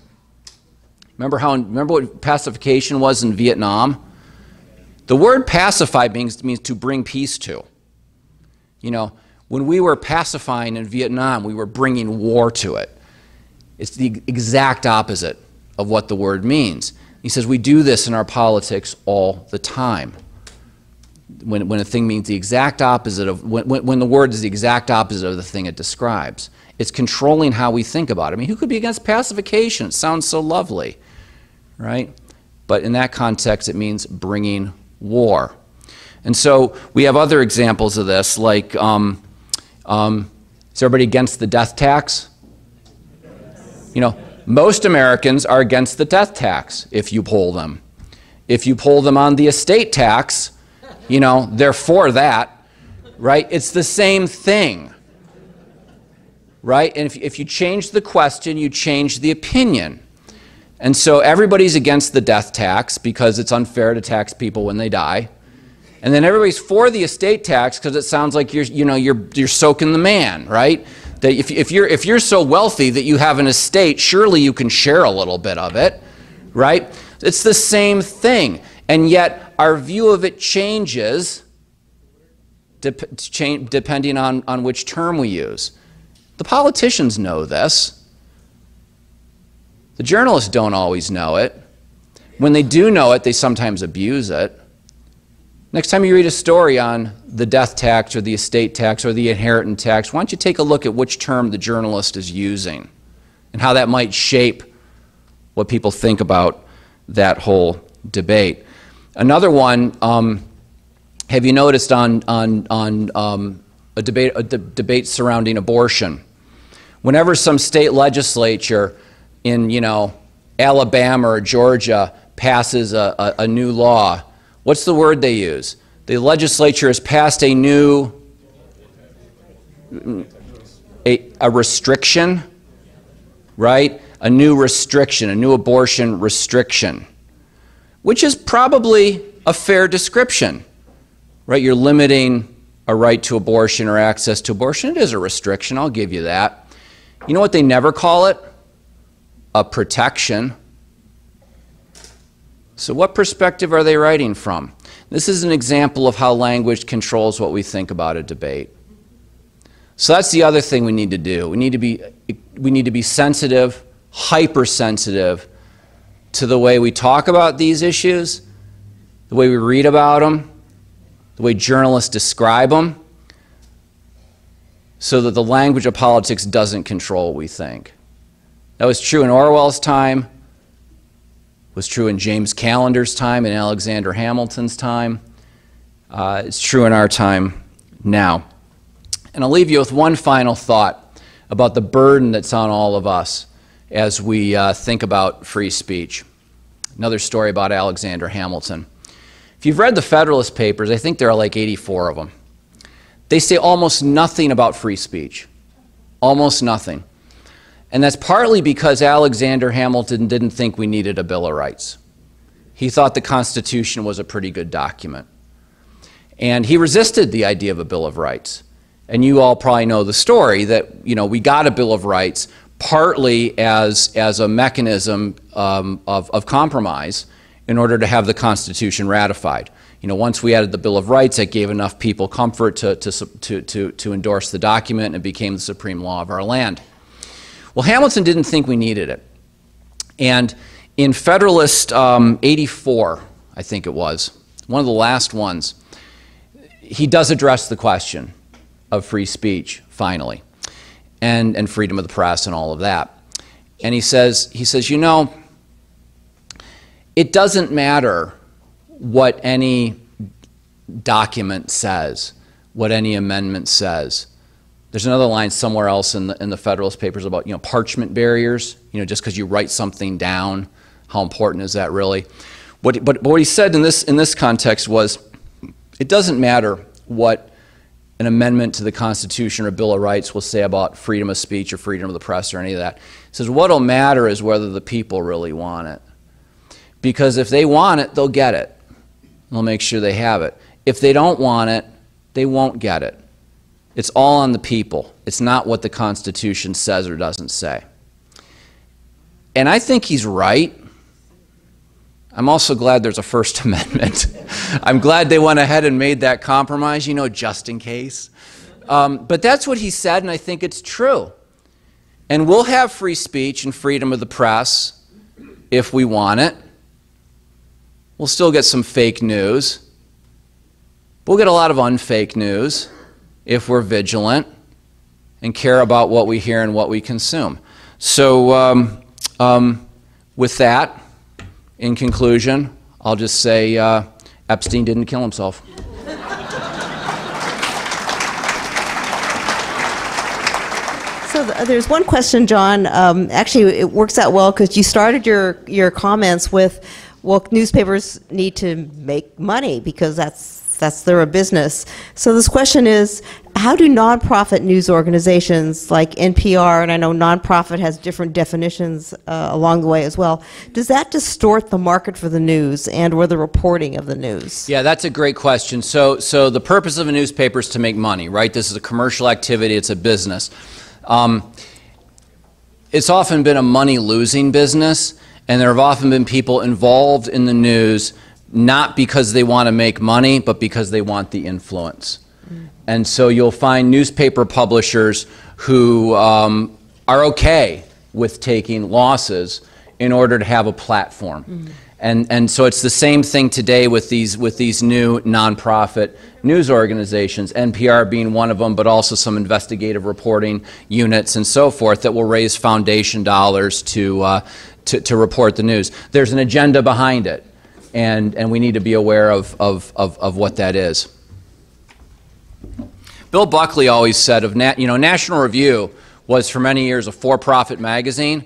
Remember how? Remember what pacification was in Vietnam? The word pacify means, means to bring peace to. You know, when we were pacifying in Vietnam, we were bringing war to it. It's the exact opposite of what the word means. He says we do this in our politics all the time. When, when a thing means the exact opposite of, when, when the word is the exact opposite of the thing it describes. It's controlling how we think about it. I mean, who could be against pacification? It sounds so lovely, right? But in that context, it means bringing war. And so we have other examples of this, like um, um, is everybody against the death tax? You know, most Americans are against the death tax if you poll them. If you poll them on the estate tax, you know, they're for that. right? It's the same thing, right? And if, if you change the question, you change the opinion. And so everybody's against the death tax because it's unfair to tax people when they die. And then everybody's for the estate tax because it sounds like you're, you know, you're, you're soaking the man, right? That if, if, you're, if you're so wealthy that you have an estate, surely you can share a little bit of it, right? It's the same thing. And yet our view of it changes depending on, on which term we use. The politicians know this. The journalists don't always know it. When they do know it, they sometimes abuse it. Next time you read a story on the death tax or the estate tax or the inheritance tax, why don't you take a look at which term the journalist is using and how that might shape what people think about that whole debate. Another one, um, have you noticed on, on, on um, a, debate, a de debate surrounding abortion? Whenever some state legislature in, you know, Alabama or Georgia passes a, a, a new law, what's the word they use? The legislature has passed a new a, a restriction, right? A new restriction, a new abortion restriction, which is probably a fair description, right? You're limiting a right to abortion or access to abortion. It is a restriction, I'll give you that. You know what they never call it? a protection. So, what perspective are they writing from? This is an example of how language controls what we think about a debate. So that's the other thing we need to do. We need to be, we need to be sensitive, hypersensitive to the way we talk about these issues, the way we read about them, the way journalists describe them, so that the language of politics doesn't control what we think. That was true in Orwell's time, was true in James Callender's time, in Alexander Hamilton's time. Uh, it's true in our time now. And I'll leave you with one final thought about the burden that's on all of us as we uh, think about free speech. Another story about Alexander Hamilton. If you've read the Federalist Papers, I think there are like 84 of them. They say almost nothing about free speech. Almost nothing. And that's partly because Alexander Hamilton didn't think we needed a Bill of Rights. He thought the Constitution was a pretty good document. And he resisted the idea of a Bill of Rights. And you all probably know the story that, you know, we got a Bill of Rights partly as, as a mechanism um, of, of compromise in order to have the Constitution ratified. You know, once we added the Bill of Rights, it gave enough people comfort to, to, to, to, to endorse the document and it became the supreme law of our land. Well, Hamilton didn't think we needed it. And in Federalist um, 84, I think it was, one of the last ones, he does address the question of free speech, finally, and, and freedom of the press and all of that. And he says, he says, you know, it doesn't matter what any document says, what any amendment says. There's another line somewhere else in the, in the Federalist Papers about, you know, parchment barriers, you know, just because you write something down, how important is that really? What, but, but what he said in this, in this context was, it doesn't matter what an amendment to the Constitution or Bill of Rights will say about freedom of speech or freedom of the press or any of that. He says what'll matter is whether the people really want it. Because if they want it, they'll get it. They'll make sure they have it. If they don't want it, they won't get it. It's all on the people. It's not what the Constitution says or doesn't say. And I think he's right. I'm also glad there's a First *laughs* Amendment. I'm glad they went ahead and made that compromise, you know, just in case. Um, but that's what he said, and I think it's true. And we'll have free speech and freedom of the press if we want it. We'll still get some fake news. We'll get a lot of unfake news if we're vigilant and care about what we hear and what we consume. So, um, um, with that, in conclusion, I'll just say uh, Epstein didn't kill himself. So there's one question, John. Um, actually, it works out well because you started your, your comments with, well, newspapers need to make money because that's that's their business. So this question is, how do nonprofit news organizations like NPR, and I know nonprofit has different definitions uh, along the way as well, does that distort the market for the news and or the reporting of the news? Yeah, that's a great question. So, so the purpose of a newspaper is to make money, right? This is a commercial activity. It's a business. Um, it's often been a money-losing business, and there have often been people involved in the news not because they want to make money, but because they want the influence. And so you'll find newspaper publishers who um, are okay with taking losses in order to have a platform. Mm-hmm. And, and so it's the same thing today with these, with these new nonprofit news organizations, NPR being one of them, but also some investigative reporting units and so forth that will raise foundation dollars to, uh, to, to report the news. There's an agenda behind it, and, and we need to be aware of, of, of, of what that is. Bill Buckley always said of, Nat, you know, National Review was for many years a for-profit magazine,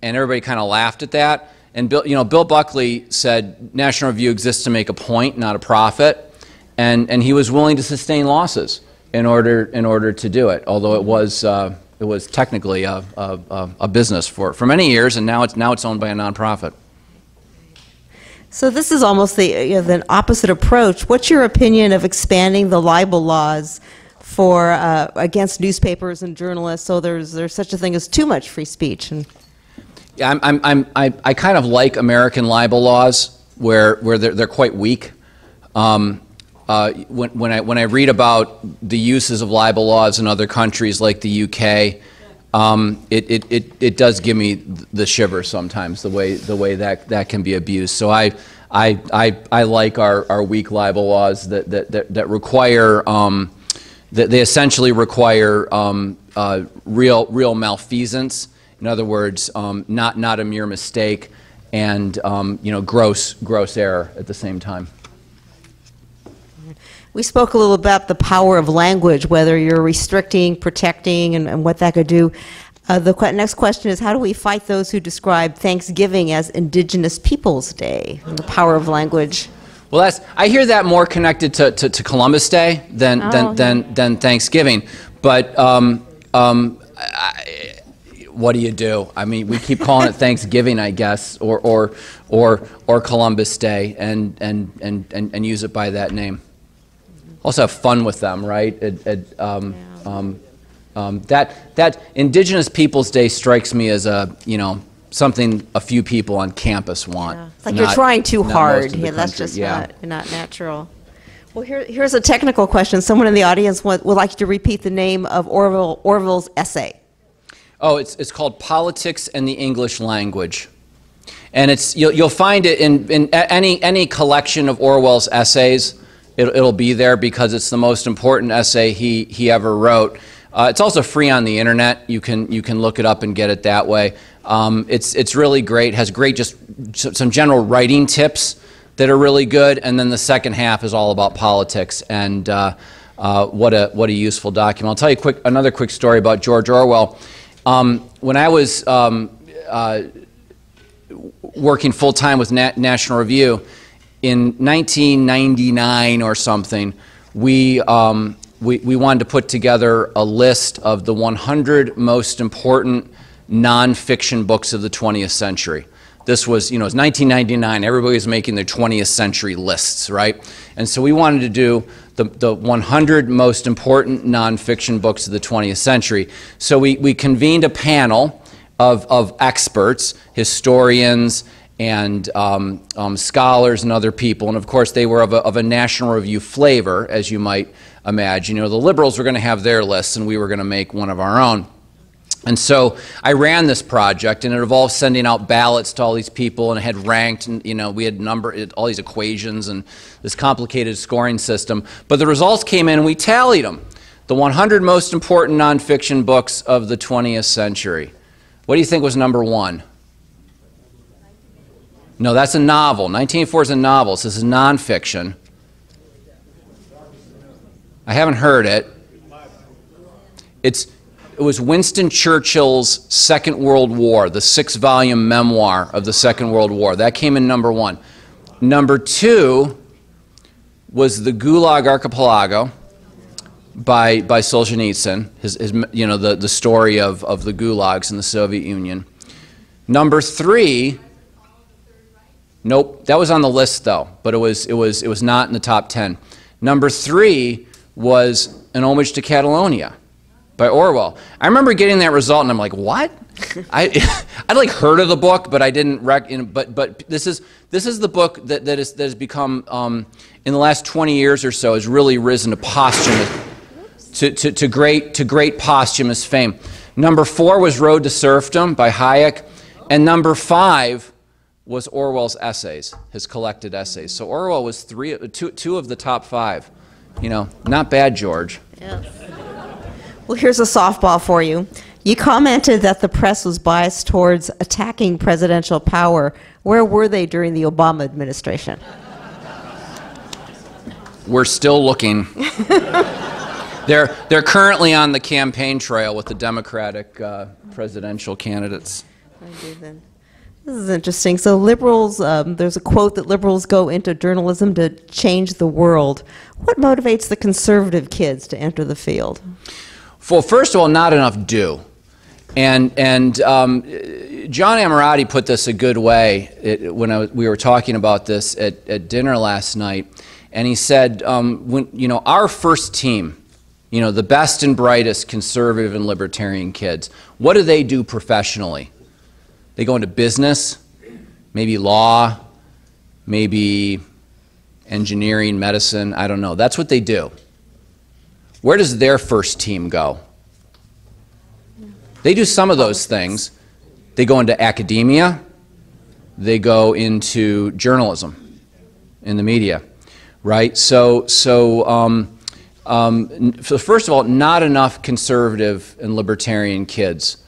and everybody kind of laughed at that. And Bill, you know, Bill Buckley said National Review exists to make a point, not a profit, and, and he was willing to sustain losses in order, in order to do it, although it was, uh, it was technically a, a, a business for, for many years, and now it's, now it's owned by a nonprofit. So this is almost the, you know, the opposite approach. What's your opinion of expanding the libel laws for uh, against newspapers and journalists? So there's there's such a thing as too much free speech. And yeah, I'm, I'm, I'm, I, I kind of like American libel laws where where they're, they're quite weak. Um, uh, when, when, I, when I read about the uses of libel laws in other countries like the UK, um, it, it, it, it does give me the shiver sometimes, the way, the way that, that can be abused. So I, I, I, I like our, our weak libel laws that, that, that, that require, um, that they essentially require um, uh, real, real malfeasance. In other words, um, not, not a mere mistake and um, you know, gross, gross error at the same time. We spoke a little about the power of language, whether you're restricting, protecting, and, and what that could do. Uh, the qu next question is how do we fight those who describe Thanksgiving as Indigenous Peoples Day and the power of language? Well, that's, I hear that more connected to, to, to Columbus Day than, oh, than, than, than Thanksgiving. But um, um, I, what do you do? I mean, we keep calling it *laughs* Thanksgiving, I guess, or, or, or, or Columbus Day, and, and, and, and, and use it by that name also have fun with them, right? It, it, um, um, um, that that Indigenous Peoples Day strikes me as a you know something a few people on campus want. Yeah. It's like not, you're trying too hard. Yeah, that's just yeah. not, not natural. Well, here, here's a technical question. Someone in the audience would, would like you to repeat the name of Orville, Orville's essay. Oh, it's, it's called Politics and the English Language. And it's, you'll, you'll find it in, in any, any collection of Orwell's essays it, will be there because it's the most important essay he, he ever wrote. Uh, it's also free on the internet. You can, you can look it up and get it that way. Um, it's, it's really great, has great just some general writing tips that are really good, and then the second half is all about politics and uh, uh, what, a, what a useful document. I'll tell you quick, another quick story about George Orwell. Um, when I was um, uh, working full time with Nat National Review, in 1999 or something, we, um, we, we wanted to put together a list of the 100 most important nonfiction books of the 20th century. This was, you know, it was 1999. Everybody was making their 20th century lists, right? And so we wanted to do the, the 100 most important nonfiction books of the 20th century. So we, we convened a panel of, of experts, historians, and um, um, scholars and other people. And of course, they were of a, of a, National Review flavor, as you might imagine. You know, the liberals were going to have their lists, and we were going to make one of our own. And so I ran this project, and it involved sending out ballots to all these people, and it had ranked, and you know, we had number all these equations and this complicated scoring system. But the results came in, and we tallied them. The 100 most important nonfiction books of the 20th century. What do you think was number one? No, that's a novel. 1984 is a novel. This is nonfiction. I haven't heard it. It's, it was Winston Churchill's Second World War, the six volume memoir of the Second World War. That came in number one. Number two, was the Gulag Archipelago by, by Solzhenitsyn, his, his, you know, the, the story of, of the gulags in the Soviet Union. Number three, nope, that was on the list though, but it was, it was, it was not in the top 10. Number three was an homage to Catalonia by Orwell. I remember getting that result and I'm like, what? I, *laughs* I'd like heard of the book, but I didn't rec, you know, but, but this is, this is the book that, that, is, that has become, um, in the last 20 years or so, has really risen to posthumous, to, to, to, great, to great posthumous fame. Number four was Road to Serfdom by Hayek. And number five was Orwell's essays, his collected essays. So Orwell was three, two, two of the top five. You know, not bad, George. Yes. Well, here's a softball for you. You commented that the press was biased towards attacking presidential power. Where were they during the Obama administration? We're still looking. *laughs* they're, they're currently on the campaign trail with the Democratic uh, presidential candidates. I do then. This is interesting. So liberals, um, there's a quote that liberals go into journalism to change the world. What motivates the conservative kids to enter the field? Well, first of all, not enough do. And, and um, John Ammirati put this a good way it, when was, we were talking about this at, at, dinner last night. And he said, um, when, you know, our first team, you know, the best and brightest conservative and libertarian kids, what do they do professionally? They go into business, maybe law, maybe engineering, medicine, I don't know. That's what they do. Where does their first team go? They do some of those things. They go into academia, they go into journalism in the media, right? So, so, um, um, first of all, not enough conservative and libertarian kids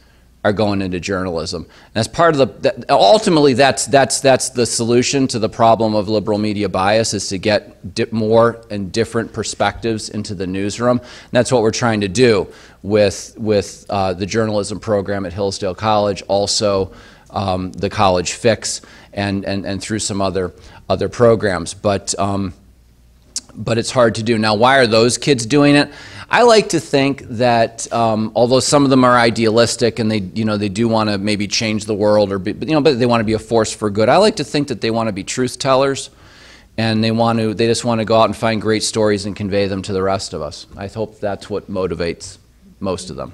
are going into journalism. And that's part of the, that, ultimately that's, that's, that's the solution to the problem of liberal media bias is to get more and different perspectives into the newsroom. And that's what we're trying to do with, with uh, the journalism program at Hillsdale College, also um, the College Fix, and, and, and through some other, other programs. But, um, but it's hard to do. Now, why are those kids doing it? I like to think that um, although some of them are idealistic and they, you know, they do want to maybe change the world or, be, you know, but they want to be a force for good. I like to think that they want to be truth tellers, and they want to, they just want to go out and find great stories and convey them to the rest of us. I hope that's what motivates most of them.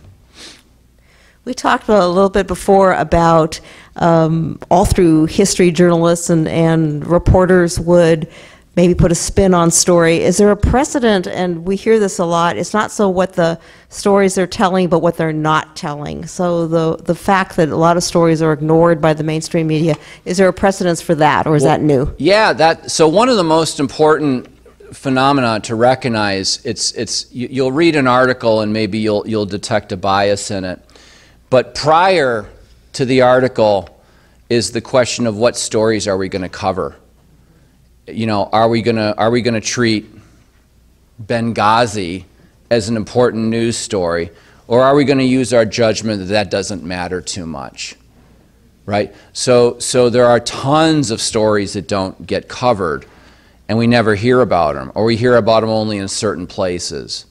We talked a little bit before about um, all through history, journalists and, and reporters would maybe put a spin on story. Is there a precedent, and we hear this a lot, it's not so what the stories they're telling, but what they're not telling. So the, the fact that a lot of stories are ignored by the mainstream media, is there a precedence for that, or is well, that new? Yeah, that, so one of the most important phenomena to recognize, it's, it's, you, you'll read an article and maybe you'll, you'll detect a bias in it. But prior to the article is the question of what stories are we going to cover you know, are we gonna are we gonna treat Benghazi as an important news story, or are we going to use our judgment that that doesn't matter too much? Right? So, so there are tons of stories that don't get covered, and we never hear about them, or we hear about them only in certain places.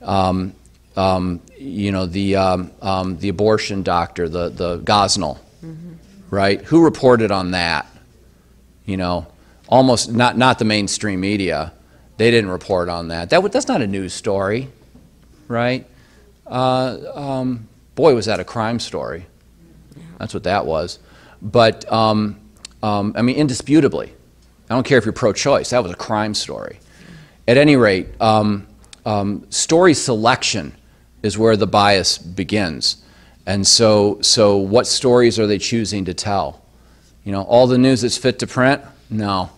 Um, um, you know, the, um, um the abortion doctor, the, the Gosnell, mm -hmm. right? Who reported on that? You know, almost not, not the mainstream media. They didn't report on that. that that's not a news story, right? Uh, um, boy, was that a crime story. That's what that was. But, um, um, I mean, indisputably, I don't care if you're pro choice, that was a crime story. At any rate, um, um, story selection is where the bias begins. And so, so, what stories are they choosing to tell? You know, all the news that's fit to print? No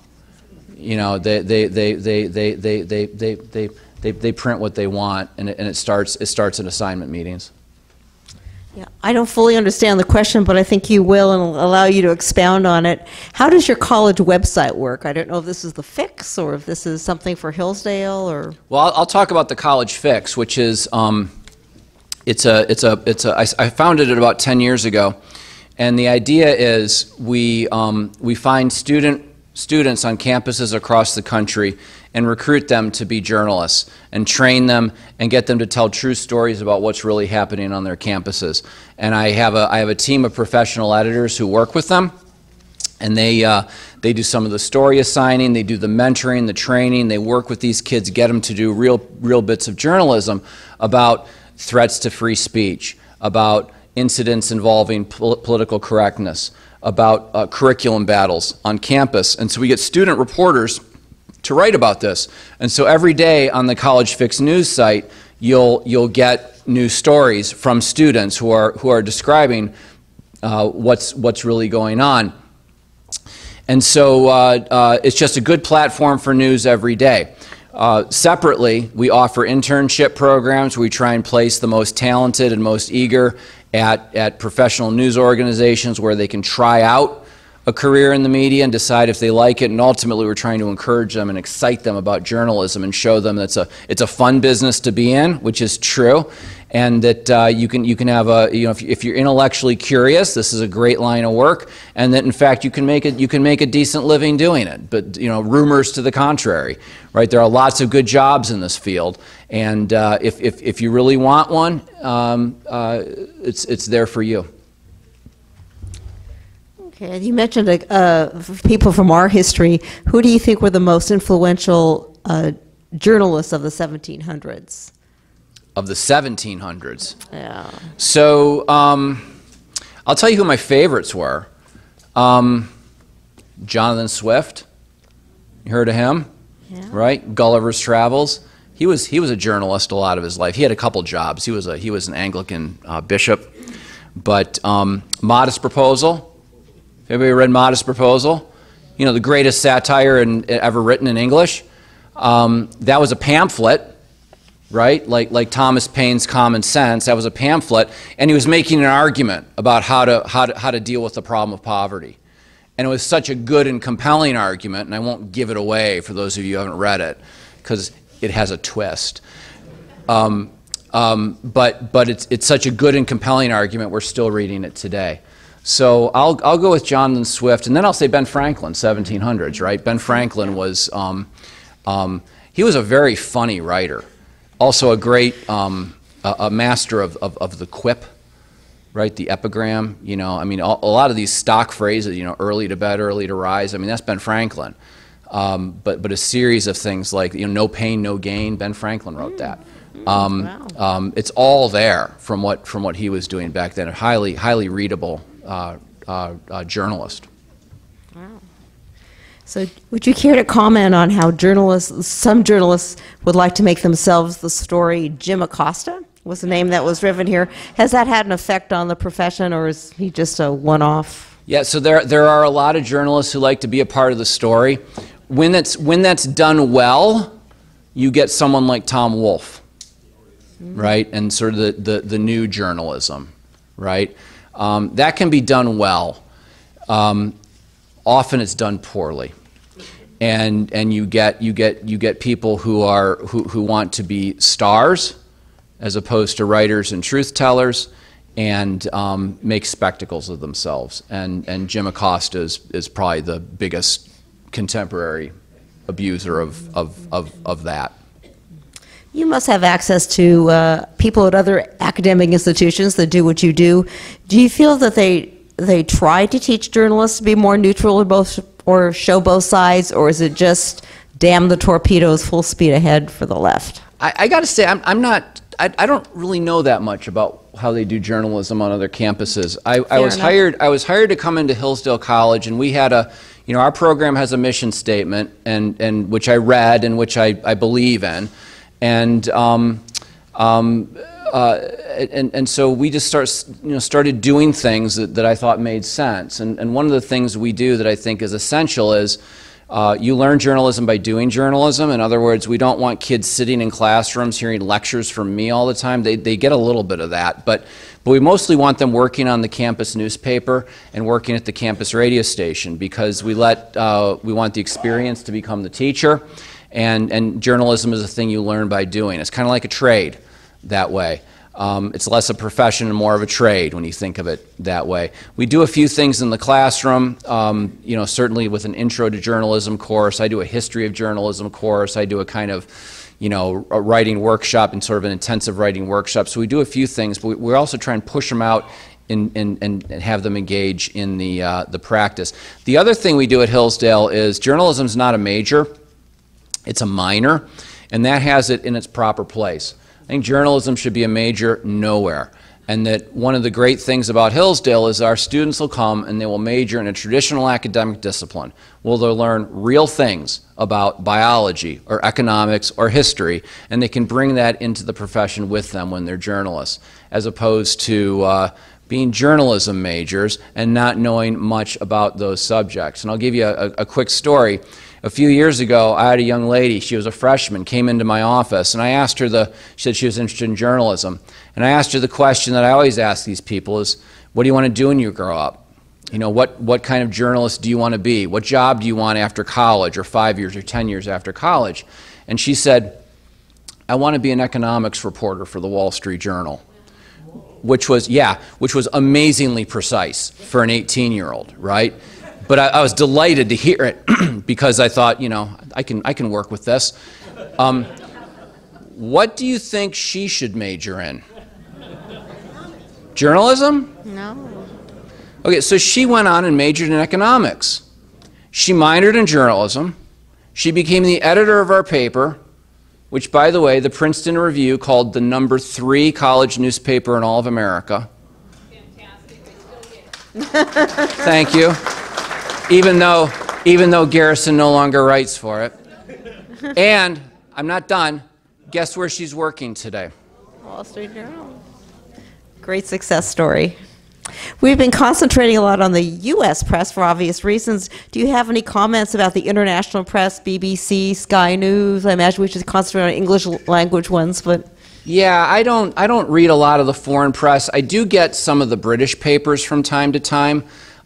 you know, they, they, they, they, they, they, they, they, they, they, they print what they want, and it, and it starts it starts at assignment meetings. Yeah, I don't fully understand the question, but I think you will, and will allow you to expound on it. How does your college website work? I don't know if this is the fix or if this is something for Hillsdale or. Well, I'll, I'll talk about the college fix, which is um, it's a it's a it's a I, I founded it about ten years ago, and the idea is we um, we find student students on campuses across the country and recruit them to be journalists and train them and get them to tell true stories about what's really happening on their campuses. And I have a, I have a team of professional editors who work with them and they uh, they do some of the story assigning, they do the mentoring, the training. They work with these kids, get them to do real real bits of journalism about threats to free speech, about incidents involving pol political correctness, about uh, curriculum battles on campus. And so we get student reporters to write about this. And so every day on the College Fix news site, you'll you'll get new stories from students who are who are describing uh, what's what's really going on. And so uh, uh, it's just a good platform for news every day. Uh, separately, we offer internship programs we try and place the most talented and most eager at, at professional news organizations where they can try out a career in the media and decide if they like it. And ultimately, we're trying to encourage them and excite them about journalism and show them that it's a, it's a fun business to be in, which is true and that uh, you can you can have a you know if, if, you're intellectually curious, this is a great line of work, and that in fact you can make it you can make a decent living doing it. But you know rumors to the contrary, right? There are lots of good jobs in this field, and uh, if, if if you really want one, um, uh, it's it's there for you. Okay, you mentioned uh, people from our history. Who do you think were the most influential uh, journalists of the 1700s? Of the 1700s. Yeah. So um, I'll tell you who my favorites were. Um, Jonathan Swift. You heard of him? Yeah. Right? Gulliver's Travels. He was he was a journalist a lot of his life. He had a couple jobs. He was a he was an Anglican uh, bishop. But um, Modest Proposal. Everybody read Modest Proposal? You know the greatest satire in, ever written in English. Um, that was a pamphlet right? Like, like Thomas Paine's Common Sense. That was a pamphlet. And he was making an argument about how to, how to, how to deal with the problem of poverty. And it was such a good and compelling argument, and I won't give it away for those of you who haven't read it, because it has a twist. Um, um, but but it's, it's such a good and compelling argument, we're still reading it today. So I'll, I'll go with Jonathan Swift, and then I'll say Ben Franklin, 1700s, right? Ben Franklin was, um, um, he was a very funny writer also a great um, a, a, master of, of, of, the quip, right? The epigram. You know, I mean, a, a, lot of these stock phrases. You know, early to bed, early to rise. I mean, that's Ben Franklin. Um, but but a series of things like you know, no pain, no gain. Ben Franklin wrote that. Um, wow. Um, it's all there from what from what he was doing back then. A highly highly readable uh, uh, uh, journalist. So, would you care to comment on how journalists, some journalists, would like to make themselves the story? Jim Acosta was the name that was driven here. Has that had an effect on the profession, or is he just a one-off? Yeah, so there there are a lot of journalists who like to be a part of the story. When that's when that's done well, you get someone like Tom Wolfe, mm-hmm. right, and sort of the the, the new journalism, right. Um, that can be done well. Um, often it's done poorly and and you get you get you get people who are who, who want to be stars as opposed to writers and truth tellers and um, make spectacles of themselves and and Jim Acosta is, is probably the biggest contemporary abuser of, of, of, of that. You must have access to uh, people at other academic institutions that do what you do. Do you feel that they they try to teach journalists to be more neutral or both or show both sides, or is it just damn the torpedoes, full speed ahead for the left? I, I got to say, I'm, I'm not. I, I, don't really know that much about how they do journalism on other campuses. I, I was enough. hired. I was hired to come into Hillsdale College, and we had a. You know, our program has a mission statement, and, and which I read and which I, I believe in, and um, um, uh, and, and so we just start, you know, started doing things that, that I thought made sense. And, and one of the things we do that I think is essential is uh, you learn journalism by doing journalism. In other words, we don't want kids sitting in classrooms hearing lectures from me all the time. They, they get a little bit of that. But, but we mostly want them working on the campus newspaper and working at the campus radio station because we, let, uh, we want the experience to become the teacher. And, and journalism is a thing you learn by doing. It's kind of like a trade that way. Um, it's less a profession and more of a trade when you think of it that way. We do a few things in the classroom, um, you know, certainly with an intro to journalism course. I do a history of journalism course. I do a kind of, you know, a writing workshop and sort of an intensive writing workshop. So we do a few things, but we, we also try and push them out and, and, and have them engage in the, uh, the practice. The other thing we do at Hillsdale is journalism is not a major, it's a minor, and that has it in its proper place. I think journalism should be a major nowhere. And that one of the great things about Hillsdale is our students will come and they will major in a traditional academic discipline. Will they learn real things about biology or economics or history, and they can bring that into the profession with them when they're journalists, as opposed to uh, being journalism majors and not knowing much about those subjects. And I'll give you a, a, quick story. A few years ago, I had a young lady, she was a freshman, came into my office, and I asked her the, she said she was interested in journalism. And I asked her the question that I always ask these people is, what do you want to do when you grow up? You know, what, what kind of journalist do you want to be? What job do you want after college, or five years, or 10 years after college? And she said, I want to be an economics reporter for the Wall Street Journal which was, yeah, which was amazingly precise for an 18 year old, right? But I, I, was delighted to hear it *clears throat* because I thought, you know, I can, I can work with this. Um, what do you think she should major in? Journalism? No. Okay, so she went on and majored in economics. She minored in journalism. She became the editor of our paper which, by the way, the Princeton Review called the number three college newspaper in all of America. Fantastic. Thank you. Even though, even though Garrison no longer writes for it. And I'm not done. Guess where she's working today? Wall Street Journal. Great success story. We've been concentrating a lot on the U.S. press for obvious reasons. Do you have any comments about the international press, BBC, Sky News? I imagine we should concentrate on English language ones, but. Yeah, I don't. I don't read a lot of the foreign press. I do get some of the British papers from time to time.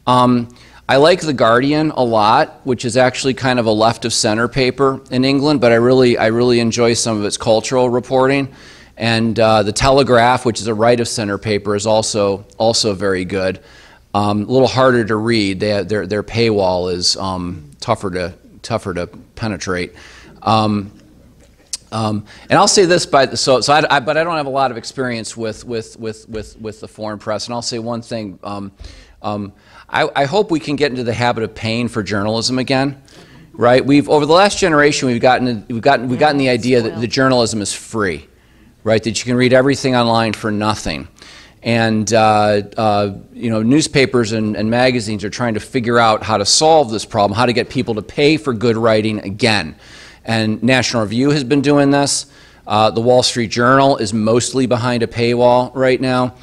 Um, I like the Guardian a lot, which is actually kind of a left of center paper in England, but I really, I really enjoy some of its cultural reporting. And uh, the Telegraph, which is a right of center paper, is also, also very good. Um, a little harder to read. They, their, their paywall is um, tougher, to, tougher to penetrate. Um, um and I'll say this, by, so, so I, I, but I don't have a lot of experience with, with, with, with, with the foreign press. And I'll say one thing. Um, um, I, I hope we can get into the habit of paying for journalism again right? We've over the last generation we've gotten we've gotten we've gotten the idea that the journalism is free, right? That you can read everything online for nothing. And uh, uh, you know, newspapers and, and, magazines are trying to figure out how to solve this problem, how to get people to pay for good writing again. And National Review has been doing this. Uh, the Wall Street Journal is mostly behind a paywall right now.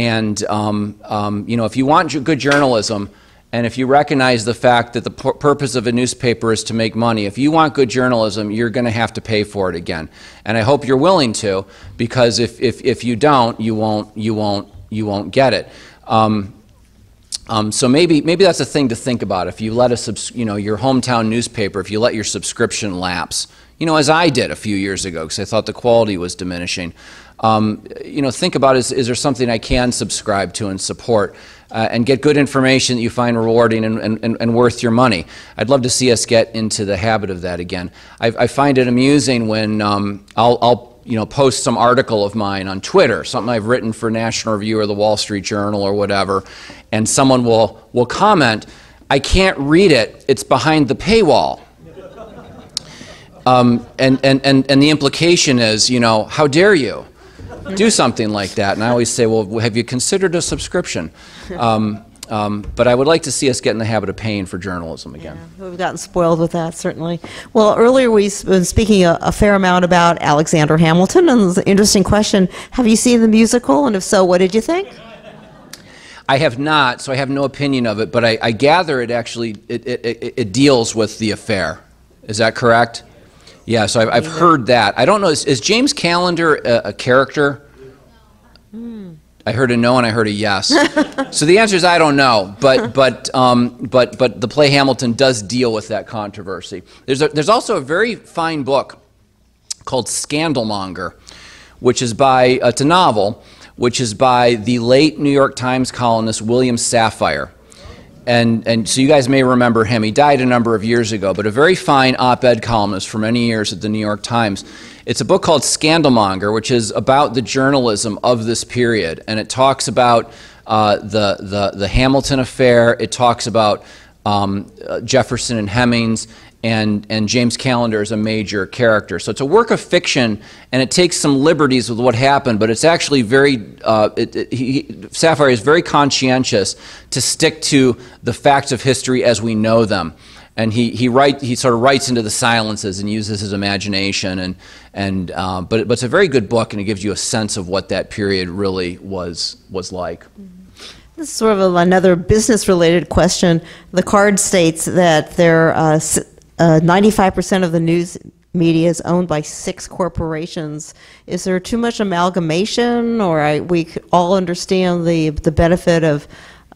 And um, um, you know, if you want good journalism, and if you recognize the fact that the purpose of a newspaper is to make money, if you want good journalism, you're going to have to pay for it again. And I hope you're willing to, because if, if, if you don't, you won't, you won't, you won't get it. Um, um, so maybe, maybe that's a thing to think about. If you let a you know, your hometown newspaper, if you let your subscription lapse, you know, as I did a few years ago, because I thought the quality was diminishing. Um, you know, think about is, is there something I can subscribe to and support uh, and get good information that you find rewarding and, and, and, worth your money. I'd love to see us get into the habit of that again. I, I find it amusing when um, I'll, I'll you know, post some article of mine on Twitter, something I've written for National Review or the Wall Street Journal or whatever, and someone will, will comment, I can't read it, it's behind the paywall. Um, and, and, and, and the implication is, you know, how dare you? Do something like that. And I always say, well, have you considered a subscription? *laughs* Um, um, but I would like to see us get in the habit of paying for journalism again. Yeah, we've gotten spoiled with that, certainly. Well, earlier we've been speaking a, a, fair amount about Alexander Hamilton, and it's an interesting question. Have you seen the musical? And if so, what did you think? I have not, so I have no opinion of it, but I, I gather it actually it, it, it, deals with the affair. Is that correct? Yeah, so I've, I've heard that. I don't know, is, is James Callender a, a character? Mm. I heard a no and I heard a yes. *laughs* so the answer is I don't know, but but um, but but the play Hamilton does deal with that controversy. There's a, there's also a very fine book called Scandalmonger, which is by uh, it's a novel which is by the late New York Times columnist William Safire. And, and so you guys may remember him. He died a number of years ago, but a very fine op ed columnist for many years at the New York Times. It's a book called Scandalmonger, which is about the journalism of this period. And it talks about uh, the, the, the Hamilton affair, it talks about um, uh, Jefferson and Hemings, and, and James Callender is a major character. So it's a work of fiction, and it takes some liberties with what happened, but it's actually very, uh, it, it, he, Safire is very conscientious to stick to the facts of history as we know them. And he, he, write, he sort of writes into the silences and uses his imagination. And, and, uh, but, but it's a very good book, and it gives you a sense of what that period really was, was like. This is sort of another business-related question. The card states that there uh, s- uh, 95% of the news media is owned by six corporations. Is there too much amalgamation, or I, we all understand the the benefit of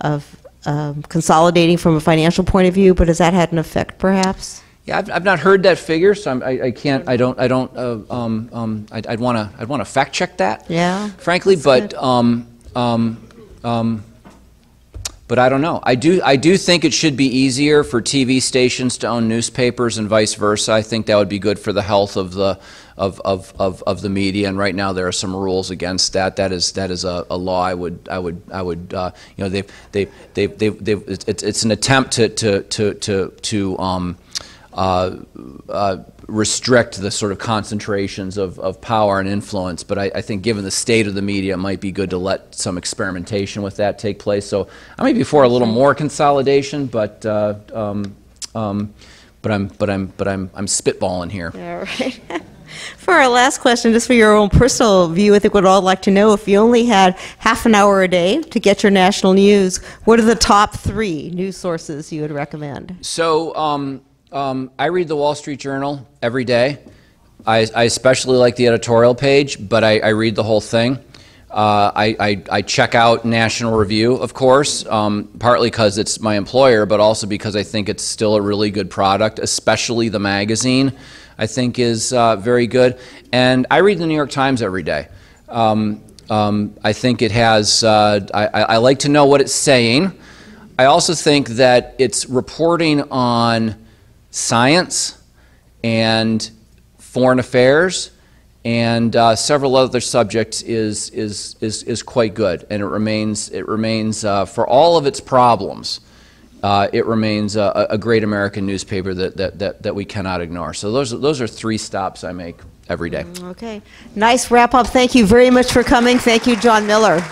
of um, consolidating from a financial point of view, but has that had an effect, perhaps? Yeah, I've, I've not heard that figure, so I'm, I, I can't, I don't, I don't, uh, um, um, I'd, I'd want to, I'd want to fact check that. Yeah, Frankly, but, good. um, um, um, but I don't know. I do, I do think it should be easier for TV stations to own newspapers and vice versa. I think that would be good for the health of the, of, of, of, of the media. And right now, there are some rules against that. That is, that is a, a law I would, I would, I would, uh, you know, they've, they've, they've, they've, they've it's, it's- an attempt to, to, to, to, to, um, uh, uh, restrict the sort of concentrations of, of power and influence. But I, I think given the state of the media, it might be good to let some experimentation with that take place. So I may be for a little more consolidation, but, uh, um, um, but I'm, but I'm, but I'm, I'm spitballing here. All right. *laughs* For our last question, just for your own personal view, I think we'd all like to know if you only had half an hour a day to get your national news, what are the top three news sources you would recommend? So um, um, I read the Wall Street Journal every day. I, I especially like the editorial page, but I, I read the whole thing. Uh, I, I, I check out National Review, of course, um, partly because it's my employer, but also because I think it's still a really good product, especially the magazine. I think is uh, very good. And I read the New York Times every day. Um, um, I think it has. Uh, I, I I like to know what it's saying. I also think that it's reporting on science and foreign affairs and uh, several other subjects is, is, is, is quite good. And it remains, it remains uh, for all of its problems, uh, it remains a, a great American newspaper that, that, that, that we cannot ignore. So those, those are three stops I make every day. Okay. Nice wrap up. Thank you very much for coming. Thank you, John Miller.